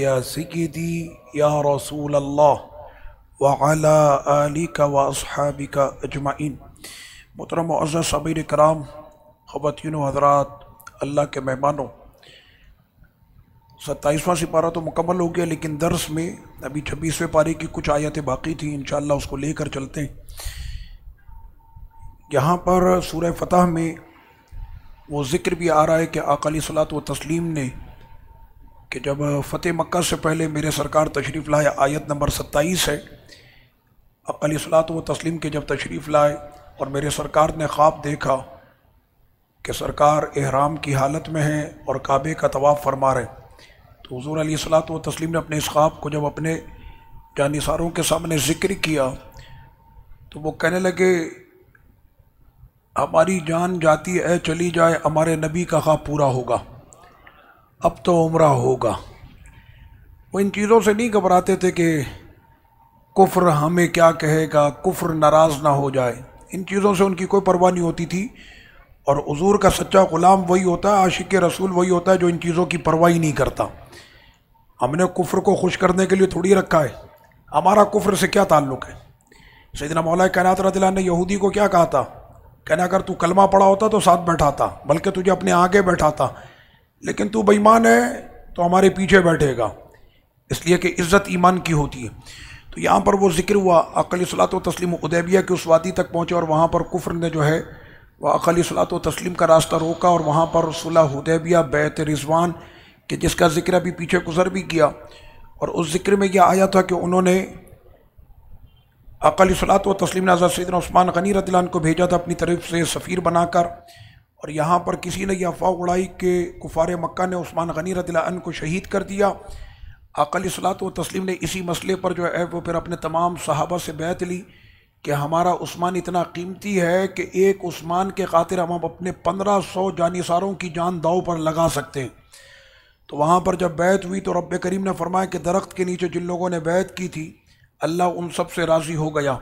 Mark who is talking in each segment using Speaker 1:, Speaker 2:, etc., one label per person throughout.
Speaker 1: या सैदी या रसूल अल्लाह वाला का व असहाबिका अजमाइन मोहतरम अज़ सबीर कराम ख़वान हजरात अल्लाह के मेहमानों सत्ताईसवां सिपारा तो मुकम्मल हो गया लेकिन दर्स में अभी छब्बीसवें पारे की कुछ आयतें बाकी थी इन उसको लेकर चलते हैं यहाँ पर सूर्य फ़तह में वो ज़िक्र भी आ रहा है कि अकाली सलात व तस्लीम ने कि जब फ़तेह मक्का से पहले मेरे सरकार तशरीफ़ लाए, आयत नंबर सत्ताईस है अकली सलात व तस्लीम के जब तशरीफ़ लाए और मेरे सरकार ने ख्वाब देखा कि सरकार एहराम की हालत में है और काबे का तवाफ़ फरमा रहे तो हजूर अली सलात व तस्लीम ने अपने इस ख्वाब को जब अपने जानिसारों के सामने ज़िक्र किया तो वो कहने लगे, हमारी जान जाती है, चली जाए, हमारे नबी का ख्वाब पूरा होगा। अब तो उम्र होगा। वो इन चीज़ों से नहीं घबराते थे कि कुफ्र हमें क्या कहेगा, कुफ्र नाराज़ ना हो जाए। इन चीज़ों से उनकी कोई परवाह नहीं होती थी। और हजूर का सच्चा ग़ुलाम वही होता है, आशिक रसूल वही होता है जो इन चीज़ों की परवाह ही नहीं करता। हमने कुफ्र को खुश करने के लिए थोड़ी रखा है। हमारा कुफ्र से क्या ताल्लुक़ है? सैदना मौला कैनात रदिल्ला ने यहूदी को क्या कहा था? कहना, अगर तू कलमा पड़ा होता तो साथ बैठाता, बल्कि तुझे अपने आगे बैठाता। लेकिन तू बेईमान है तो हमारे पीछे बैठेगा। इसलिए कि इज़्ज़त ईमान की होती है। तो यहाँ पर वो ज़िक्र हुआ, अकली सलात व तस्लीम उदैबिया के उस वादी तक पहुँचे और वहाँ पर कुफ्र ने जो है, वह अकली सलात व तस्लीम का रास्ता रोका और वहाँ पर सुलह उदैबिया, बैत रिजवान, कि जिसका ज़िक्र अभी पीछे गुजर भी किया। और उस ज़िक्र में यह आया था कि उन्होंने अकली सलात व तस्लीम ने आज़ाद सैदना उस्मान गनी रतलान को भेजा था अपनी तरफ़ से सफ़ीर बनाकर। और यहाँ पर किसी ने यह अफवाह उड़ाई कि कुफार मक्का ने उस्मान गनी रतलान को शहीद कर दिया। अकली सलात व तस्लीम ने इसी मसले पर जो है वो फिर अपने तमाम सहाबा से बैत ली कि हमारा उस्मान इतना कीमती है कि एक उस्मान के खातिर हम अपने पंद्रह सौ जानिसारों की जान दाव पर लगा सकते हैं। तो वहाँ पर जब बैत हुई तो रब करीम ने फरमाया कि दरख्त के नीचे जिन लोगों ने बैत की थी, अल्लाह उन सबसे राज़ी हो गया।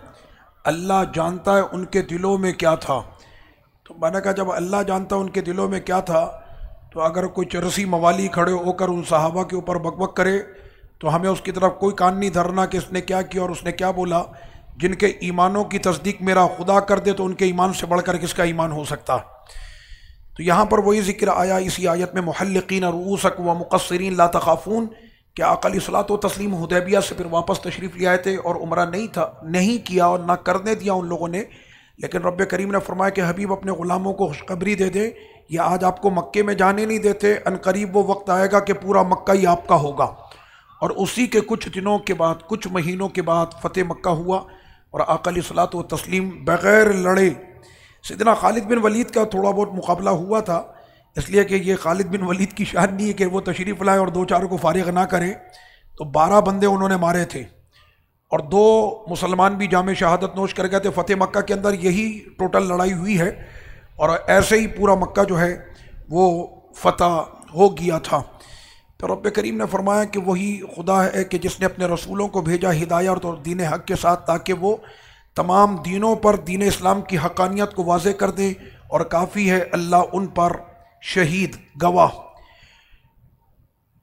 Speaker 1: अल्लाह जानता है उनके दिलों में क्या था। तो मैंने कहा, जब अल्लाह जानता उनके दिलों में क्या था तो अगर कोई चरसी मवाली खड़े होकर उन सहाबा के ऊपर बकबक करे तो हमें उसकी तरफ़ कोई कान नहीं धरना कि इसने क्या किया और उसने क्या बोला। जिनके ईमानों की तस्दीक मेरा खुदा कर दे तो उनके ईमान से बढ़कर किसका ईमान हो सकता? तो यहाँ पर वही ज़िक्र आया इसी आयत में महलकिन रूसक व मुकसरीन ला तखाफून क्या अकली सलात व तस्लीम हदैबिया से फिर वापस तशरीफ़ ले आए थे और उम्र नहीं था, नहीं किया और ना करने दिया उन लोगों ने। लेकिन रब करीम ने फरमाया कि हबीब अपने ग़ुलामों को खुशखबरी दे दें, या आज आपको मक्के में जाने नहीं देते। करीब वो वक्त आएगा कि पूरा मक्का ही आपका होगा। और उसी के कुछ दिनों के बाद, कुछ महीनों के बाद फ़तेह मक्का हुआ और अकली सलात व तस्लीम बग़ैर लड़े। सिदना खालिद बिन वलीद का थोड़ा बहुत मुकाबला हुआ था, इसलिए कि ये खालिद बिन वलीद की शान नहीं है कि वो तशरीफ़ लाए और दो चारों को फारिग ना करें। तो बारह बंदे उन्होंने मारे थे। और दो मुसलमान भी जाम शहादत नोश कर गए थे। फ़तेह मक्का के अंदर यही टोटल लड़ाई हुई है और ऐसे ही पूरा मक्का जो है वो फ़तह हो गया था। तो रब करीम ने फरमाया कि वही खुदा है कि जिसने अपने रसूलों को भेजा हिदायत और दीन हक के साथ ताकि वो तमाम दीनों पर दीन इस्लाम की हकानियत को वाज कर दे और काफ़ी है, अल्लाह उन पर शहीद गवाह।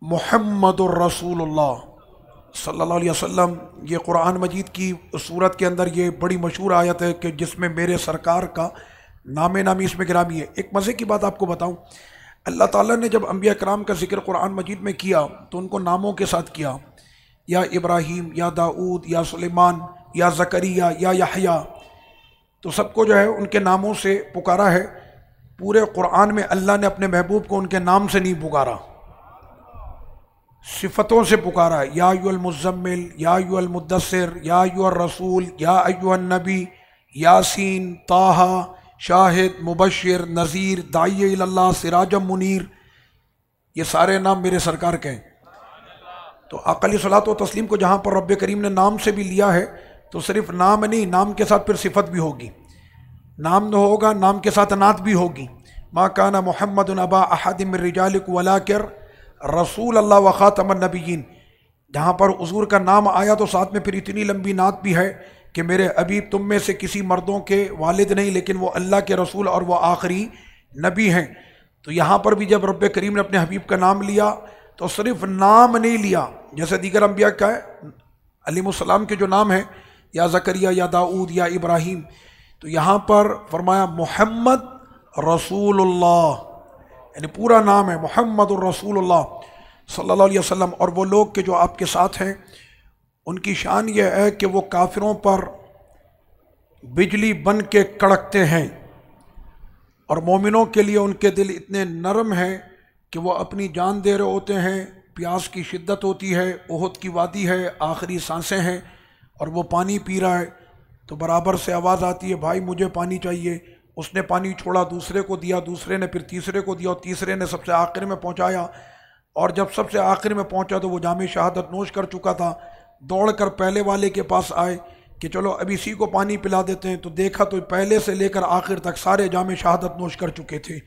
Speaker 1: मोहम्मद रसूलुल्लाह। सल्लल्लाहु अलैहि वसल्लम, ये कुरान मजीद की सूरत के अंदर ये बड़ी मशहूर आयत है कि जिसमें मेरे सरकार का नाम नामी इसमें गिरामी है। एक मज़े की बात आपको बताऊँ, अल्लाह ताला ने जब अम्बिया कराम का ज़िक्र कुरान मजीद में किया तो उनको नामों के साथ किया। या इब्राहिम, या दाऊद, या सुलेमान, या ज़करिया, या याहिया तो सबको जो है उनके नामों से पुकारा है। पूरे कुरान में अल्लाह ने अपने महबूब को उनके नाम से नहीं पुकारा। सिफतों से पुकारा, या युलमज़म्मिल या युलमुदसर या रसूल, या नबी, यासीन, ताहा, शाहिद मुबशर नज़ीर दाई सिराजम मुनीर, ये सारे नाम मेरे सरकार के हैं। तो अकली सलात व तस्लीम को जहाँ पर रब करीम ने नाम से भी लिया है तो सिर्फ़ नाम नहीं, नाम के साथ फिर सिफत भी होगी। नाम होगा, नाम के साथ अनात भी होगी। माँ काना मोहम्मद नबा अहदिम रिजालिक वलाकर रसूल अल्लाह वख़ातमन नबीन जहाँ पर हजूर का नाम आया तो साथ में फिर इतनी लंबी नात भी है कि मेरे अभी तुम में से किसी मर्दों के वालिद नहीं, लेकिन वो अल्लाह के रसूल और वह आखिरी नबी हैं। तो यहाँ पर भी जब रब करीम ने अपने हबीब का नाम लिया तो सिर्फ़ नाम नहीं लिया, जैसे दीगर अम्बिया का है अलीम के जो नाम है, या जकरिया, या दाऊद, या इब्राहिम। तो यहाँ पर फरमाया, मोहम्मद रसूलुल्लाह। यानी पूरा नाम है मोहम्मद सल्लल्लाहु अलैहि वसल्लम। और वो लोग के जो आपके साथ हैं, उनकी शान यह है कि वो काफिरों पर बिजली बन के कड़कते हैं। और मोमिनों के लिए उनके दिल इतने नरम हैं कि वो अपनी जान दे रहे होते हैं। प्यास की शिद्दत होती है, ओहद की वादी है, आखिरी साँसें हैं और वो पानी पी रहा है। तो बराबर से आवाज़ आती है, भाई, मुझे पानी चाहिए। उसने पानी छोड़ा, दूसरे को दिया, दूसरे ने, फिर तीसरे को दिया और तीसरे ने सबसे आखिर में पहुँचाया। और जब सबसे आखिर में पहुँचा तो वो जाम शहादत नोश कर चुका था। दौड़ कर पहले वाले के पास आए कि चलो अब इसी को पानी पिला देते हैं। तो देखा तो पहले से लेकर आखिर तक सारे जाम शहादत नोश कर चुके थे।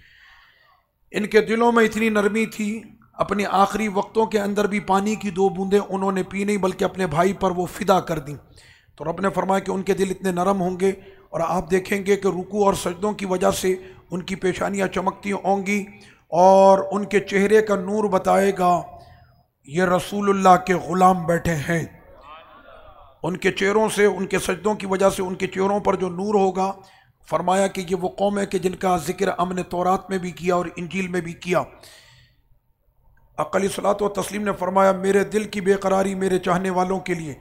Speaker 1: इनके दिलों में इतनी नरमी थी, अपने आखिरी वक्तों के अंदर भी पानी की दो बूंदें उन्होंने पी नहीं, बल्कि अपने भाई पर वो फिदा कर दी। तो रब ने फरमाया कि उनके दिल इतने नरम होंगे और आप देखेंगे कि रुकू और सजदों की वजह से उनकी पेशानियाँ चमकती होंगी और उनके चेहरे का नूर बताएगा, ये रसूलुल्लाह के ग़ुलाम बैठे हैं। उनके चेहरों से, उनके सजदों की वजह से, उनके चेहरों पर जो नूर होगा, फरमाया कि ये वो कौम है कि जिनका ज़िक्र अमन तौरात में भी किया और इंजील में भी किया। अकली सलात व तस्लीम ने फरमाया, मेरे दिल की बेकरारी मेरे चाहने वालों के लिए।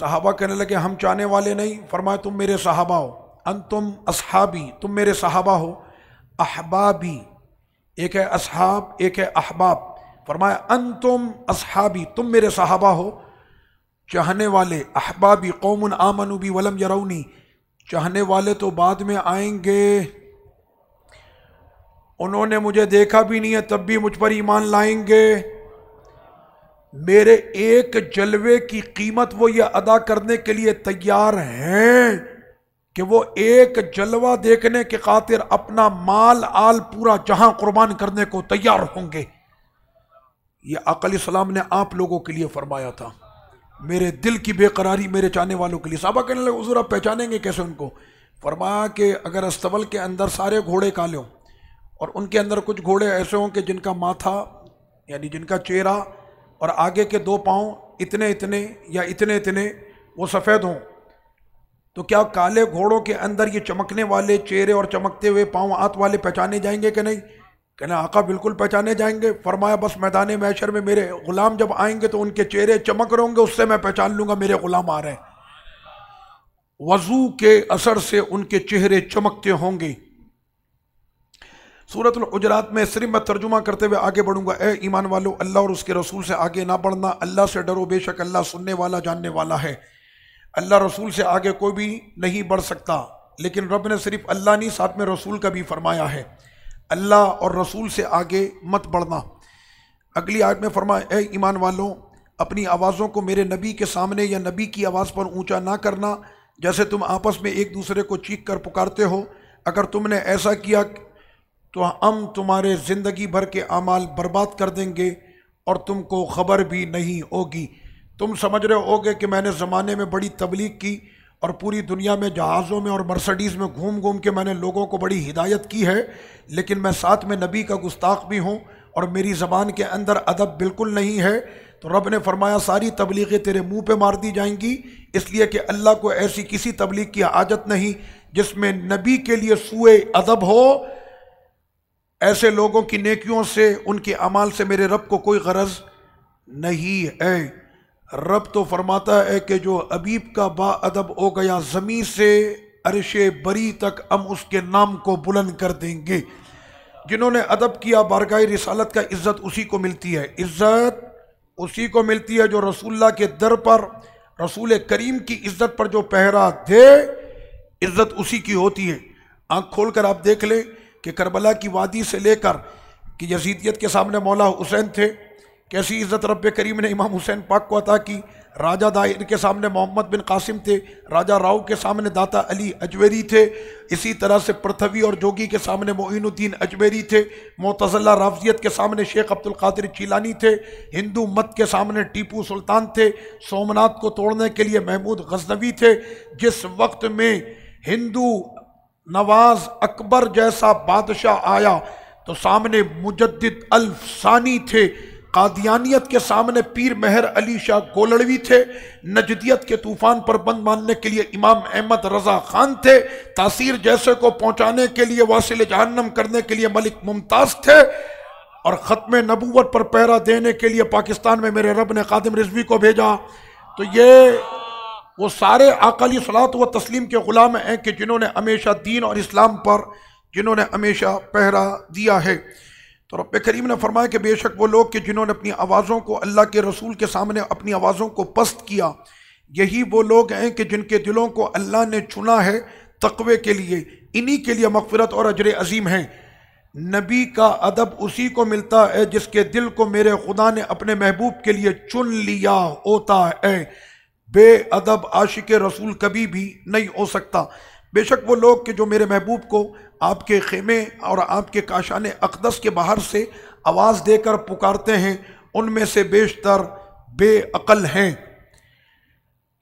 Speaker 1: सहाबा कहने लगे, हम चाहने वाले नहीं। फरमाए तुम मेरे सहाबा हो। अन तुम असहाबी। तुम मेरे सहाबा हो। अहबाबी। एक है असहाब, एक है अहबाब। फरमाया अन तुम असहाबी। तुम मेरे सहाबा हो। चाहने वाले अहबाबी। कौमन आमनूबी वलम यरौनी। चाहने वाले तो बाद में आएँगे। उन्होंने मुझे देखा भी नहीं है, तब भी मुझ पर ईमान लाएँगे। मेरे एक जलवे की कीमत वो ये अदा करने के लिए तैयार हैं कि वो एक जलवा देखने के खातिर अपना माल आल पूरा जहाँ कुर्बान करने को तैयार होंगे। ये अकल सलाम ने आप लोगों के लिए फरमाया था। मेरे दिल की बेकरारी मेरे चाहने वालों के लिए। साबा कहने लगे आप पहचानेंगे कैसे उनको? फरमाया कि अगर अस्तबल के अंदर सारे घोड़े काले हों और उनके अंदर कुछ घोड़े ऐसे हों कि जिनका माथा, यानी जिनका चेहरा और आगे के दो पाँव इतने इतने या इतने इतने, वो सफ़ेद हों। तो क्या काले घोड़ों के अंदर ये चमकने वाले चेहरे और चमकते हुए पाँव आत वाले पहचाने जाएँगे कि नहीं? कहना, आका बिल्कुल पहचाने जाएँगे। फरमाया, बस मैदान मैशर में मेरे गुलाम जब आएँगे तो उनके चेहरे चमक रहे होंगे, उससे मैं पहचान लूँगा, मेरे गुलाम आ रहे हैं। वज़ू के असर से उनके चेहरे चमकते होंगे। सूरत उजरात में सिर्फ़ मैं तर्जुमा करते हुए आगे बढ़ूँगा। ए ईमान वालो, अल्लाह और उसके रसूल से आगे ना बढ़ना। अल्लाह से डरो, बेशक अल्लाह सुनने वाला, जानने वाला है। अल्लाह रसूल से आगे कोई भी नहीं बढ़ सकता। लेकिन रब ने सिर्फ़ अल्लाह नहीं, साथ में रसूल का भी फरमाया है। अल्लाह और रसूल से आगे मत बढ़ना। अगली आयत में फरमाया, ए ईमान वालों, अपनी आवाज़ों को मेरे नबी के सामने या नबी की आवाज़ पर ऊँचा ना करना। जैसे तुम आपस में एक दूसरे को चीख कर पुकारते हो। अगर तुमने ऐसा किया तो हम तुम्हारे ज़िंदगी भर के अमाल बर्बाद कर देंगे और तुमको ख़बर भी नहीं होगी। तुम समझ रहे होगे कि मैंने ज़माने में बड़ी तबलीग की और पूरी दुनिया में जहाज़ों में और मर्सडीज़ में घूम घूम के मैंने लोगों को बड़ी हिदायत की है, लेकिन मैं साथ में नबी का गुस्ताख भी हूँ और मेरी ज़बान के अंदर अदब बिल्कुल नहीं है। तो रब ने फरमाया, सारी तबलीगें तेरे मुँह पे मार दी जाएँगी, इसलिए कि अल्लाह को ऐसी किसी तबलीग की आदत नहीं जिसमें नबी के लिए सुए अदब हो ऐसे लोगों की नेकियों से, उनके अमाल से मेरे रब को कोई गरज नहीं है। रब तो फरमाता है कि जो अबीब का बाअदब हो गया ज़मी से अरश बरी तक हम उसके नाम को बुलंद कर देंगे। जिन्होंने अदब किया, बारगाह रिसालत का इज़्ज़त उसी को मिलती है। इज़्ज़त उसी को मिलती है जो रसूल्ला के दर पर, रसूल करीम की इज़्ज़त पर जो पहरा दे, इज़्ज़त उसी की होती है। आँख खोल कर आप देख लें कि करबला की वादी से लेकर कि यजीदियत के सामने मौला हुसैन थे, कैसी इज़्ज़त रब करीम ने इमाम हुसैन पाक को अता की? राजा दाहिर के सामने मोहम्मद बिन कासिम थे, राजा राव के सामने दाता अली अजमेरी थे, इसी तरह से पृथ्वी और जोगी के सामने मोइनुद्दीन अजमेरी थे मोतज़ल्ला राफजियत के सामने शेख अब्दुल कादिर चीलानी थे, हिंदू मत के सामने टीपू सुल्तान थे, सोमनाथ को तोड़ने के लिए महमूद गजनवी थे, जिस वक्त में हिंदू नवाज़ अकबर जैसा बादशाह आया तो सामने मुजद्दिद अल्फ सानी थे। कादियानियत के सामने पीर मेहर अली शाह गोलड़वी थे। नजदियत के तूफ़ान पर बंद मानने के लिए इमाम अहमद रजा खान थे। तासीर जैसे को पहुँचाने के लिए वासिल जहन्नम करने के लिए मलिक मुमताज़ थे। और ख़त्म नबूवत पर पहरा देने के लिए पाकिस्तान में मेरे रब ने कादिम रिजवी को भेजा। तो ये वो सारे अकाली सलात व तस्लीम के ग़ुलाम हैं कि जिन्होंने हमेशा दीन और इस्लाम पर, जिन्होंने हमेशा पहरा दिया है। तो रब करीम ने फरमाया कि बेशक वो लोग कि जिन्होंने अपनी आवाज़ों को अल्लाह के रसूल के सामने अपनी आवाज़ों को पस्त किया, यही वो लोग हैं कि जिनके दिलों को अल्लाह ने चुना है तकवे के लिए। इन्हीं के लिए मगफरत और अजर अजीम हैं। नबी का अदब उसी को मिलता है जिसके दिल को मेरे खुदा ने अपने महबूब के लिए चुन लिया होता है। बेअदब आशिक रसूल कभी भी नहीं हो सकता। बेशक वो लोग के जो मेरे महबूब को आपके खेमे और आपके काशान अकदस के बाहर से आवाज़ देकर पुकारते हैं, उनमें से बेशतर बेअल हैं।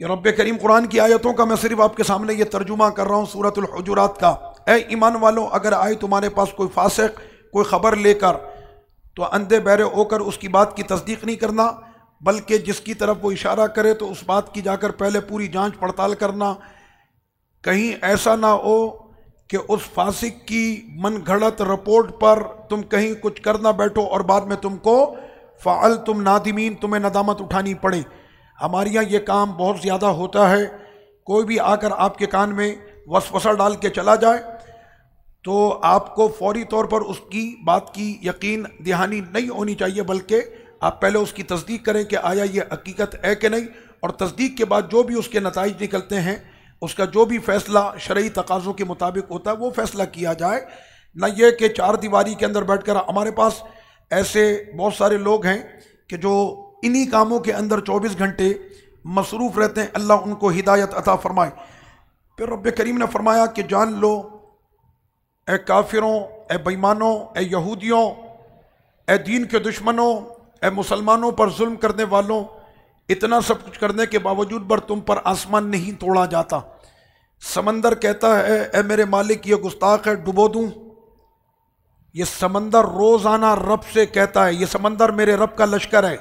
Speaker 1: रब करीम, कुरान की आयतों का मैं सिर्फ़ आपके सामने ये तर्जुमा कर रहा हूँ सूरतुलजरात का। ए ईमान वालों, अगर आए तुम्हारे पास कोई फासक, कोई ख़बर लेकर तो अंधे बहरे होकर उसकी बात की तस्दीक नहीं करना। बल्कि जिसकी तरफ़ वो इशारा करे तो उस बात की जाकर पहले पूरी जाँच पड़ताल करना। कहीं ऐसा ना हो कि उस फासिक की मन घड़त रिपोर्ट पर तुम कहीं कुछ करना बैठो और बाद में तुमको फ़ाल तुम नादिमीन, तुम्हें नदामत उठानी पड़े। हमारे यहाँ ये काम बहुत ज़्यादा होता है। कोई भी आकर आपके कान में वसवसा डाल के चला जाए तो आपको फौरी तौर पर उसकी बात की यकीन, दहानी नहीं होनी चाहिए, बल्कि आप पहले उसकी तस्दीक करें कि आया ये हकीकत है कि नहीं, और तस्दीक के बाद जो भी उसके नतज निकलते हैं, उसका जो भी फैसला शरय तकाज़ों के मुताबिक होता है, वो फैसला किया जाए। ना यह कि चार दीवारी के अंदर बैठ कर हमारे पास ऐसे बहुत सारे लोग हैं कि जो इन्हीं कामों के अंदर चौबीस घंटे मसरूफ़ रहते हैं। अल्लाह उनको हिदायत अता फ़रमाए। फिर रब करीम ने फरमाया कि जान लो, ए काफिरों, ए बेईमानों, ए यहूदियों, ए दीन के दुश्मनों ए मुसलमानों पर जुल्म करने वालों, इतना सब कुछ करने के बावजूद पर तुम पर आसमान नहीं तोड़ा जाता। समंदर कहता है, ए मेरे मालिक, ये गुस्ताख है, डुबो दूँ? ये समंदर रोज़ाना रब से कहता है, ये समंदर मेरे रब का लश्कर है।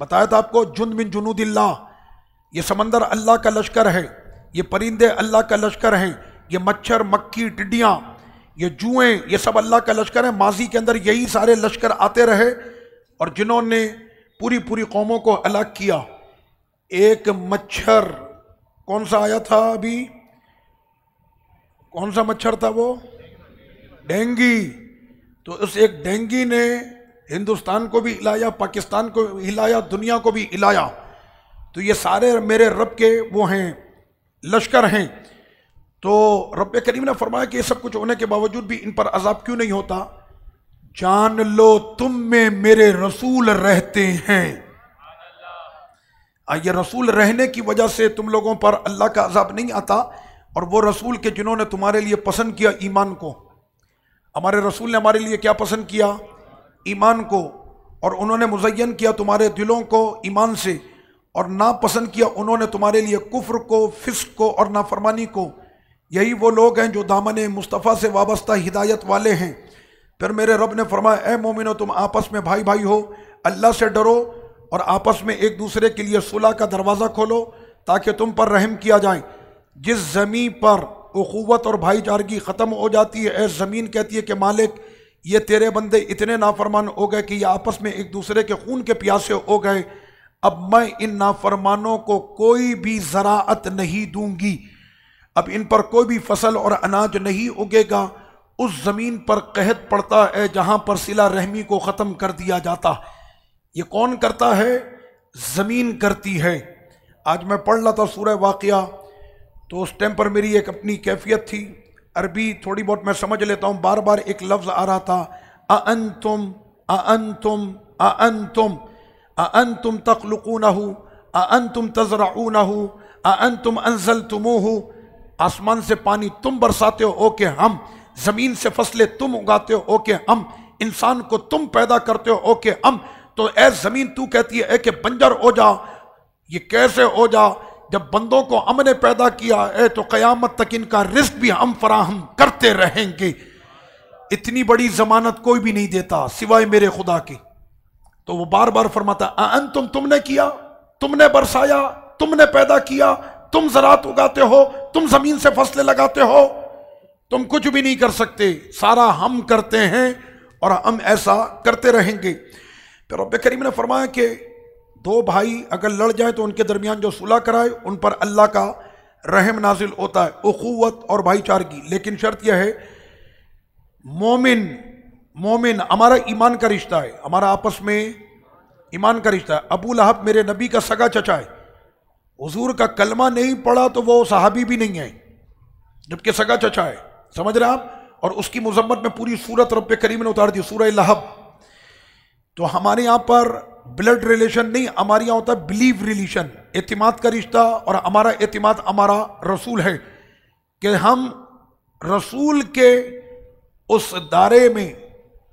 Speaker 1: बताया था आपको जुन बिन जुनूदिल्ला ये समंदर अल्लाह का लश्कर है, ये परिंदे अल्लाह का लश्कर हैं, ये मच्छर, मक्खी, टिड्डियाँ, ये जुएँ, ये सब अल्लाह का लश्कर है, माजी के अंदर यही सारे लश्कर आते रहे और जिन्होंने पूरी पूरी कौमों को अलग किया। एक मच्छर, कौन सा आया था अभी? कौन सा मच्छर था वो? डेंगी। तो उस एक डेंगी ने हिंदुस्तान को भी हिलाया, पाकिस्तान को हिलाया, दुनिया को भी हिलाया। तो ये सारे मेरे रब के वो हैं, लश्कर हैं। तो रब करीम ने फरमाया कि ये सब कुछ होने के बावजूद भी इन पर अजाब क्यों नहीं होता? जान लो, तुम में मेरे रसूल रहते हैं। ये रसूल रहने की वजह से तुम लोगों पर अल्लाह का अजाब नहीं आता, और वो रसूल के जिन्होंने तुम्हारे लिए पसंद किया ईमान को। हमारे रसूल ने हमारे लिए क्या पसंद किया? ईमान को। और उन्होंने मुजयन किया तुम्हारे दिलों को ईमान से, और ना पसंद किया उन्होंने तुम्हारे लिए कुफ्र को, फिस्क को और नाफरमानी को। यही वो लोग हैं जो दामन मुस्तफ़ा से वाबस्ता हिदायत वाले हैं। फिर मेरे रब ने फरमाया, ए मोमिनो, तुम आपस में भाई भाई हो, अल्लाह से डरो और आपस में एक दूसरे के लिए सुलह का दरवाज़ा खोलो ताकि तुम पर रहम किया जाए। जिस ज़मीन पर उखुवत और भाईचारगी ख़त्म हो जाती है ऐ ज़मीन कहती है कि, मालिक, ये तेरे बंदे इतने नाफरमान हो गए कि ये आपस में एक दूसरे के खून के प्यासे हो गए। अब मैं इन नाफरमानों को कोई भी ज़राअत नहीं दूँगी। अब इन पर कोई भी फ़सल और अनाज नहीं उगेगा। उस ज़मीन पर कहत पड़ता है जहाँ पर सिला रहमी को ख़त्म कर दिया जाता। ये कौन करता है? ज़मीन करती है। आज मैं पढ़ रहा था सूर्य वाक़या तो उस टाइम पर मेरी एक अपनी कैफियत थी। अरबी थोड़ी बहुत मैं समझ लेता हूँ बार बार एक लफ्ज़ आ रहा था। अन तुम अन तुम अन तुम अन तुम तखलुकू नहू अन तुम तजराऊ हो अन तुम अनजल हो आसमान से पानी तुम बरसाते हो, ओके, हम ज़मीन से फ़सलें तुम उगाते हो, ओके हम इंसान को तुम पैदा करते हो, ओके हम तो ए ज़मीन तू कहती है कि बंजर हो जा, ये कैसे हो जा? जब बंदों को हमने पैदा किया है तो कयामत तक इनका रिस्क भी हम फराहम करते रहेंगे। इतनी बड़ी जमानत कोई भी नहीं देता, सिवाय मेरे खुदा की। तो वो बार बार फरमाता अन तुम, तुमने किया, तुमने बरसाया, तुमने पैदा किया, तुम जरात उगाते हो, तुम ज़मीन से फ़सलें लगाते हो तुम कुछ भी नहीं कर सकते। सारा हम करते हैं और हम ऐसा करते रहेंगे। फिर रब करीम ने फरमाया कि दो भाई अगर लड़ जाए तो उनके दरमियान जो सुलह कराए, उन पर अल्लाह का रहम नाजिल होता है, उखुवत और भाईचारगी। लेकिन शर्त यह है, मोमिन मोमिन हमारा ईमान का रिश्ता है, हमारा आपस में ईमान का रिश्ता है। अबू लहब मेरे नबी का सगा चचा है। हजूर का कलमा नहीं पड़ा तो वो सहाबी भी नहीं है, जबकि सगा चचा है। समझ रहे आप? और उसकी मजम्मत में पूरी सूरत रब करीम ने उतार दी, सूरह लहब। तो हमारे यहाँ पर ब्लड रिलेशन नहीं, हमारे यहाँ होता है बिलीव रिलेशन एतमाद का रिश्ता और हमारा एतमाद हमारा रसूल है कि हम रसूल के उस दायरे में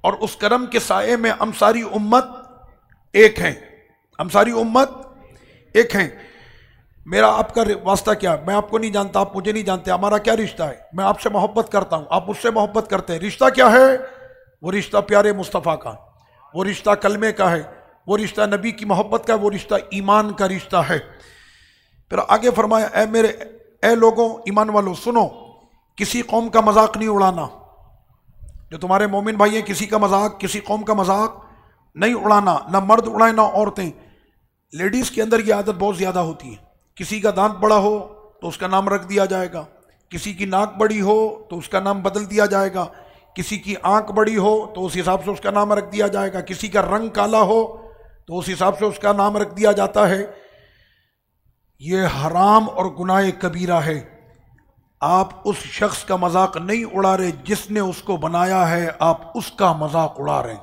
Speaker 1: और उस करम के साय में हम सारी उम्मत एक हैं। हम सारी उम्मत एक हैं। मेरा आपका वास्ता क्या? है मैं आपको नहीं जानता, आप मुझे नहीं जानते, हमारा क्या रिश्ता है? मैं आपसे मोहब्बत करता हूँ, आप मुझसे मोहब्बत करते हैं। रिश्ता क्या है? वो रिश्ता प्यारे मुस्तफ़ा का, वो रिश्ता कलमे का है, वो रिश्ता नबी की मोहब्बत का, वो रिश्ता ईमान का रिश्ता है। फिर आगे फरमाया ए मेरे ए लोगों, ईमान वालों, सुनो, किसी कौम का मज़ाक नहीं उड़ाना। जो तुम्हारे मोमिन भाई हैं, किसी का मज़ाक, किसी कौम का मज़ाक नहीं उड़ाना, ना मर्द उड़ाए, ना औरतें। लेडीज़ के अंदर ये आदत बहुत ज़्यादा होती है। किसी का दांत बड़ा हो तो उसका नाम रख दिया जाएगा। किसी की नाक बड़ी हो तो उसका नाम बदल दिया जाएगा। किसी की आँख बड़ी हो तो उस हिसाब से उसका नाम रख दिया जाएगा। किसी का रंग काला हो तो उस हिसाब से उसका नाम रख दिया जाता है। ये हराम और गुनाह कबीरा है। आप उस शख्स का मज़ाक नहीं उड़ा रहे जिसने उसको बनाया है। आप उसका मज़ाक उड़ा रहे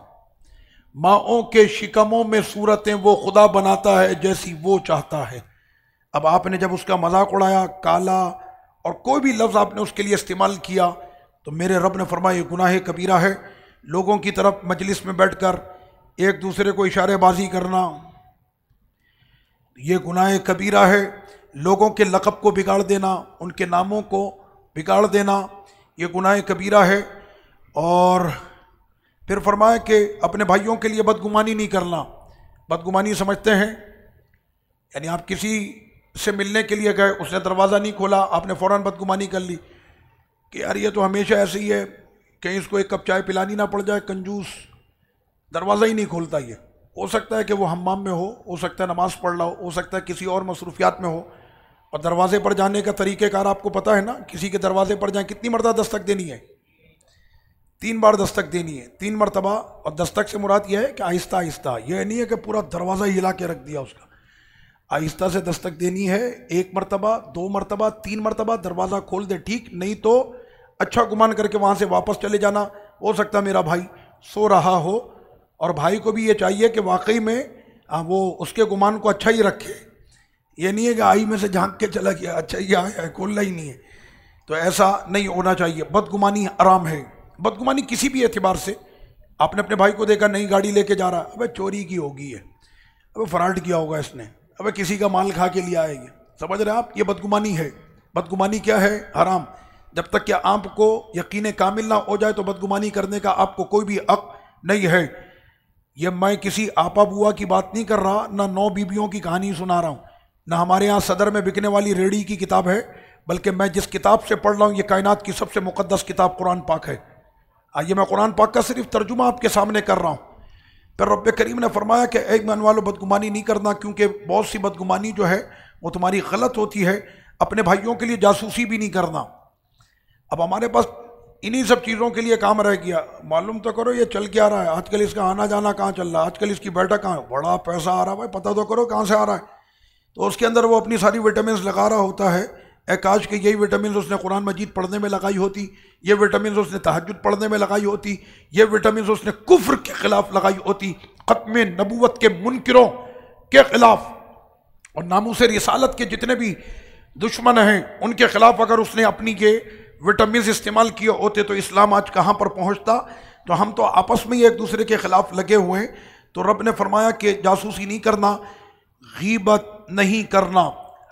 Speaker 1: माओ के शिकमों में सूरतें वो खुदा बनाता है जैसी वो चाहता है। अब आपने जब उसका मज़ाक उड़ाया, काला, और कोई भी लफ्ज़ आपने उसके लिए इस्तेमाल किया तो मेरे रब ने फरमाया गुनाह कबीरा है। लोगों की तरफ़ मजलिस में बैठकर एक दूसरे को इशारेबाजी करना, ये गुनाह कबीरा है। लोगों के लकब को बिगाड़ देना, उनके नामों को बिगाड़ देना, ये गुनाह कबीरा है। और फिर फरमाया कि अपने भाइयों के लिए बदगुमानी नहीं करना। बदगुमानी समझते हैं? यानी आप किसी से मिलने के लिए गए, उसने दरवाज़ा नहीं खोला, आपने फ़ौर बदगुमानी कर ली कि यार ये तो हमेशा ऐसे ही है कहीं इसको एक कप चाय पिलानी ना पड़ जाए, कंजूस। दरवाज़ा ही नहीं खोलता ये। हो सकता है कि वो हमाम में हो हो सकता है नमाज़ पढ़ रहा हो हो सकता है किसी और मसरूफियात में हो। और दरवाजे पर जाने का तरीक़ेकार आपको पता है ना, किसी के दरवाजे पर जाए, कितनी मरतबा दस्तक देनी है? तीन बार दस्तक देनी है, तीन मरतबा। और दस्तक से मुराद यह है कि आहिस्ता आहिस्ता यह नहीं है कि पूरा दरवाज़ा ही हिला के रख दिया उसका। आहिस्ता से दस्तक देनी है। एक मरतबा, दो मरतबा, तीन मरतबा, दरवाज़ा खोल दे, ठीक? नहीं तो अच्छा गुमान करके वहाँ से वापस चले जाना। हो सकता मेरा भाई सो रहा हो, और भाई को भी ये चाहिए कि वाकई में वो उसके गुमान को अच्छा ही रखे। ये नहीं है कि आई में से झाँक के चला गया अच्छा ही आया है, खोलना ही नहीं है। तो ऐसा नहीं होना चाहिए। बदगुमानी आराम है। बदगुमानी किसी भी एतबार से। आपने अपने भाई को देखा, नई गाड़ी लेके जा रहा। है अब चोरी की होगी है अब फराल्ट किया होगा इसने। अब किसी का माल खा के लिए आएँगे। समझ रहे आप? ये बदगुमानी है। बदगुमानी क्या है? हराम। जब तक कि आपको यकीन कामिल ना हो जाए तो बदगुमानी करने का आपको कोई भी हक नहीं है। ये मैं किसी आपा बुआ की बात नहीं कर रहा, ना नौ बीबियों की कहानी सुना रहा हूँ। ना हमारे यहाँ सदर में बिकने वाली रेडी की किताब है, बल्कि मैं जिस किताब से पढ़ रहा हूँ, ये कायनात की सबसे मुकदस किताब कुरान पाक है। आइए मैं कुरान पाक का सिर्फ़ तर्जुमा आपके सामने कर रहा हूँ। फिर रब करीम ने फरमाया कि एक मन वालों, बदगुमानी नहीं करना, क्योंकि बहुत सी बदगुमानी जो है, वो तुम्हारी गलत होती है। अपने भाइयों के लिए जासूसी भी नहीं करना। अब हमारे पास इन्हीं सब चीज़ों के लिए काम रह गया। मालूम तो करो, ये चल क्या रहा है? आजकल इसका आना जाना कहाँ चल रहा है? आजकल इसकी बैठक कहाँ बड़ा पैसा आ रहा है भाई, पता तो करो कहाँ से आ रहा है। तो उसके अंदर वो अपनी सारी विटामिन लगा रहा होता है। काश के यही विटामिन उसने कुरान मजीद पढ़ने में लगाई होती, ये विटामिन उसने तहजद पढ़ने में लगाई होती, ये विटामिन उसने कुफ्र के खिलाफ लगाई होती, ख़त्म नबूत के मुनकरों के खिलाफ। और नामू से रिसालत के जितने भी दुश्मन हैं, उनके खिलाफ अगर उसने अपनी ये विटामिन इस्तेमाल किए होते तो इस्लाम आज कहाँ पर पहुँचता? तो हम तो आपस में ही एक दूसरे के खिलाफ लगे हुए हैं। तो रब ने फरमाया कि जासूसी नहीं करना, गीबत नहीं करना।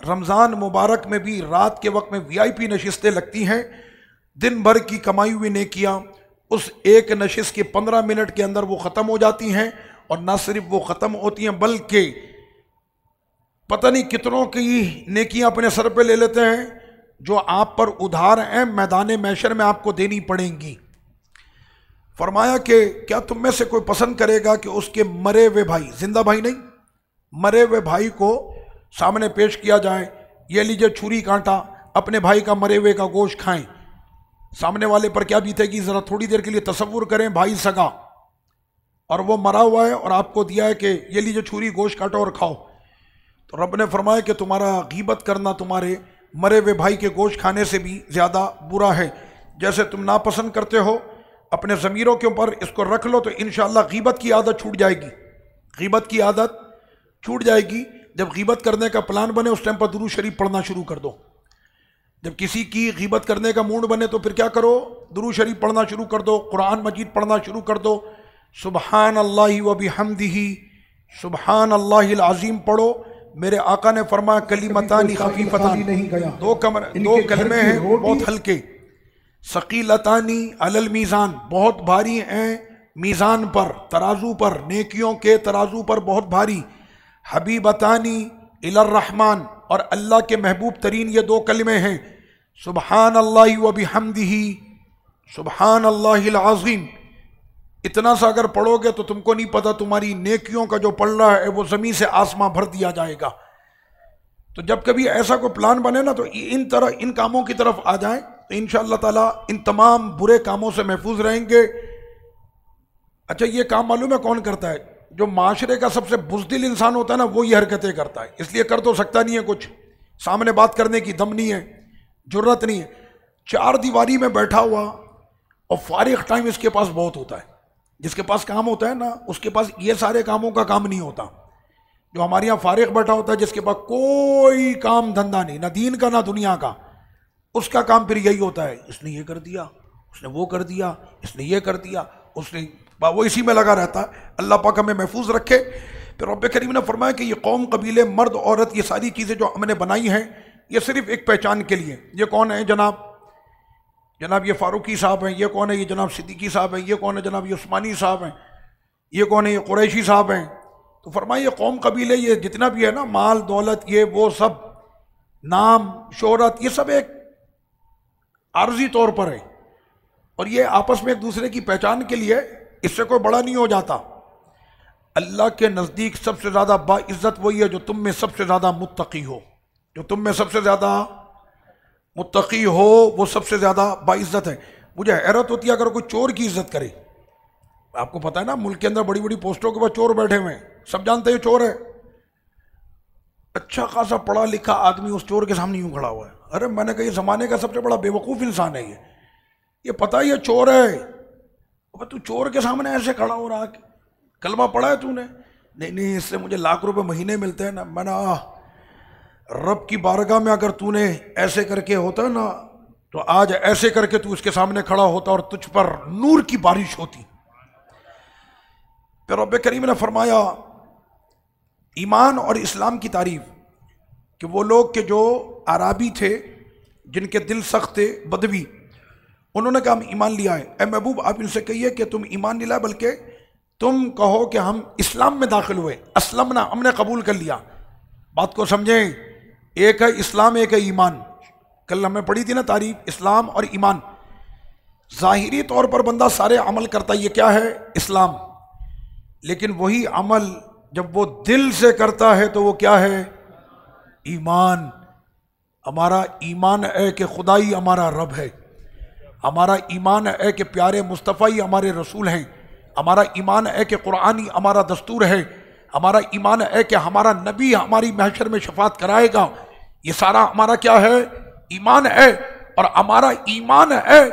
Speaker 1: रमज़ान मुबारक में भी रात के वक्त में वीआईपी नशस्तें लगती हैं। दिन भर की कमाई हुई ने किया उस एक नशस्त के पंद्रह मिनट के अंदर वो ख़त्म हो जाती हैं और ना सिर्फ़ वो ख़त्म होती हैं, बल्कि पता नहीं कितनों की नेकियाँ अपने सर पे ले लेते हैं, जो आप पर उधार हैं, मैदान मैशर में आपको देनी पड़ेंगी। फरमाया कि क्या तुम में से कोई पसंद करेगा कि उसके मरे हुए भाई, ज़िंदा भाई नहीं, मरे हुए भाई को सामने पेश किया जाए, ये लीजिए छुरी कांटा, अपने भाई का मरे हुए का गोश्त खाएँ। सामने वाले पर क्या बीतेगी, ज़रा थोड़ी देर के लिए तस्वुर करें, भाई सगा। और वो मरा हुआ है और आपको दिया है कि ये लीजिए छुरी, गोश्त काटो और खाओ। तो रब ने फरमाया कि तुम्हारा गीबत करना तुम्हारे मरे हुए भाई के गोश्त खाने से भी ज़्यादा बुरा है। जैसे तुम नापसंद करते हो, अपने ज़मीरों के ऊपर इसको रख लो तो इन गीबत की आदत छूट जाएगी। गीबत की आदत छूट जाएगी। जब गीबत करने का प्लान बने उस टाइम पर दुरू शरीफ पढ़ना शुरू कर दो। जब किसी की गीबत करने का मूड बने तो फिर क्या करो? दुरू शरीफ पढ़ना शुरू कर दो कुरान मजीद पढ़ना शुरू कर दो। सुबहान अल्लाह व बिहमदिही सुबहान अल्लाह अज़ीम पढ़ो। मेरे आका ने फरमाया कली मतानी खफीफतानी। नहीं गया। दो कमर दो कलमे हैं बहुत हल्के। सकीलतानी अलल मीज़ान बहुत भारी हैं मीज़ान पर तराजू पर नेकियों के तराजू पर बहुत भारी। हबीबतानी रहमान, और अल्लाह के महबूब तरीन ये दो कलमे हैं। सुबहान अल्लाह व बिहमदिही सुबहान अल्लाज़ीम इतना सा अगर पढ़ोगे तो तुमको नहीं पता तुम्हारी नेकियों का जो पढ़ रहा है, वो ज़मीन से आसमां भर दिया जाएगा। तो जब कभी ऐसा कोई प्लान बने ना तो इन तरह, इन कामों की तरफ़ आ जाएँ तो इन ताला इन तमाम बुरे कामों से महफूज रहेंगे। अच्छा ये काम मालूम है कौन करता है? जो माशरे का सबसे बुजदिल इंसान होता है ना, वो ये हरकतें करता है। इसलिए कर तो सकता नहीं है कुछ। सामने बात करने की दम नहीं है, ज़रूरत नहीं है। चार दीवारी में बैठा हुआ और फारिग टाइम इसके पास बहुत होता है। जिसके पास काम होता है ना, उसके पास ये सारे कामों का काम नहीं होता। जो हमारे यहाँ फारिग बैठा होता है, जिसके पास कोई काम धंधा नहीं, ना दीन का, ना दुनिया का, उसका काम फिर यही होता है। इसने ये कर दिया, उसने वो कर दिया, इसने ये कर दिया, उसने वो इसी में लगा रहता है। अल्लाह पाक हमें महफूज रखे। फिर रब करीम ने फरमाया कि ये कौम, कबीले, मर्द, औरत, ये सारी चीज़ें जो हमने बनाई हैं, ये सिर्फ़ एक पहचान के लिए। ये कौन है जनाब? जनाब ये फारूकी साहब हैं, ये कौन है? ये जनाब सिद्दीकी साहब हैं, ये कौन है जनाब ये उस्मानी साहब हैं, ये कौन है? ये कुरैशी साहब हैं। तो फरमाए ये कौम, कबीले, ये जितना भी है ना, माल, दौलत, ये, वो सब, नाम, शोहरत, ये सब एक आर्जी तौर पर है। और ये आपस में एक दूसरे की पहचान के लिए इससे कोई बड़ा नहीं हो जाता। अल्लाह के नज़दीक सबसे ज़्यादा बाइज़्ज़त वही है जो तुम में सबसे ज़्यादा मुत्तकी हो। जो तुम में सबसे ज़्यादा मुत्तकी हो, वो सबसे ज़्यादा बाइज़्ज़त है। मुझे हैरत होती है अगर कोई चोर की इज़्ज़त करे। आपको पता है ना, मुल्क के अंदर बड़ी बड़ी पोस्टों के बाद चोर बैठे हुए हैं। सब जानते हैं चोर है। अच्छा खासा पढ़ा लिखा आदमी उस चोर के सामने यूँ खड़ा हुआ है। अरे मैंने कहा, ये ज़माने का सबसे बड़ा बेवकूफ़ इंसान है ये। ये पता ही है चोर है। तू चोर के सामने ऐसे खड़ा हो रहा कलमा पढ़ा है तूने? नहीं नहीं, इससे मुझे लाख रुपए महीने मिलते हैं ना। मैंने आ रब की बारगाह में अगर तूने ऐसे करके होता ना तो आज ऐसे करके तू उसके सामने खड़ा होता और तुझ पर नूर की बारिश होती। फिर रब करीम ने फरमाया, ईमान और इस्लाम की तारीफ़ कि वो लोग के जो आराबी थे, जिनके दिल सख्त थे, बदवी उन्होंने कहा, हम ईमान लिया है। ए महबूब, आप इनसे कहिए कि तुम ईमान नहीं लाए, बल्कि तुम कहो कि हम इस्लाम में दाखिल हुए। असलम ना हमने कबूल कर लिया। बात को समझें, एक है इस्लाम, एक है ईमान। कल हमें पढ़ी थी ना तारीफ़, इस्लाम और ईमान। ज़ाहिरी तौर पर बंदा सारे अमल करता ये क्या है? इस्लाम। लेकिन वही अमल जब वो दिल से करता है तो वो क्या है? ईमान। हमारा ईमान है कि खुदाई हमारा रब है। हमारा ईमान है कि प्यारे मुस्तफ़ा ही हमारे रसूल हैं। हमारा ईमान है कि कुरानी हमारा दस्तूर है। हमारा ईमान है कि हमारा नबी हमारी महशर में शफात कराएगा। ये सारा हमारा क्या है? ईमान है। और हमारा ईमान है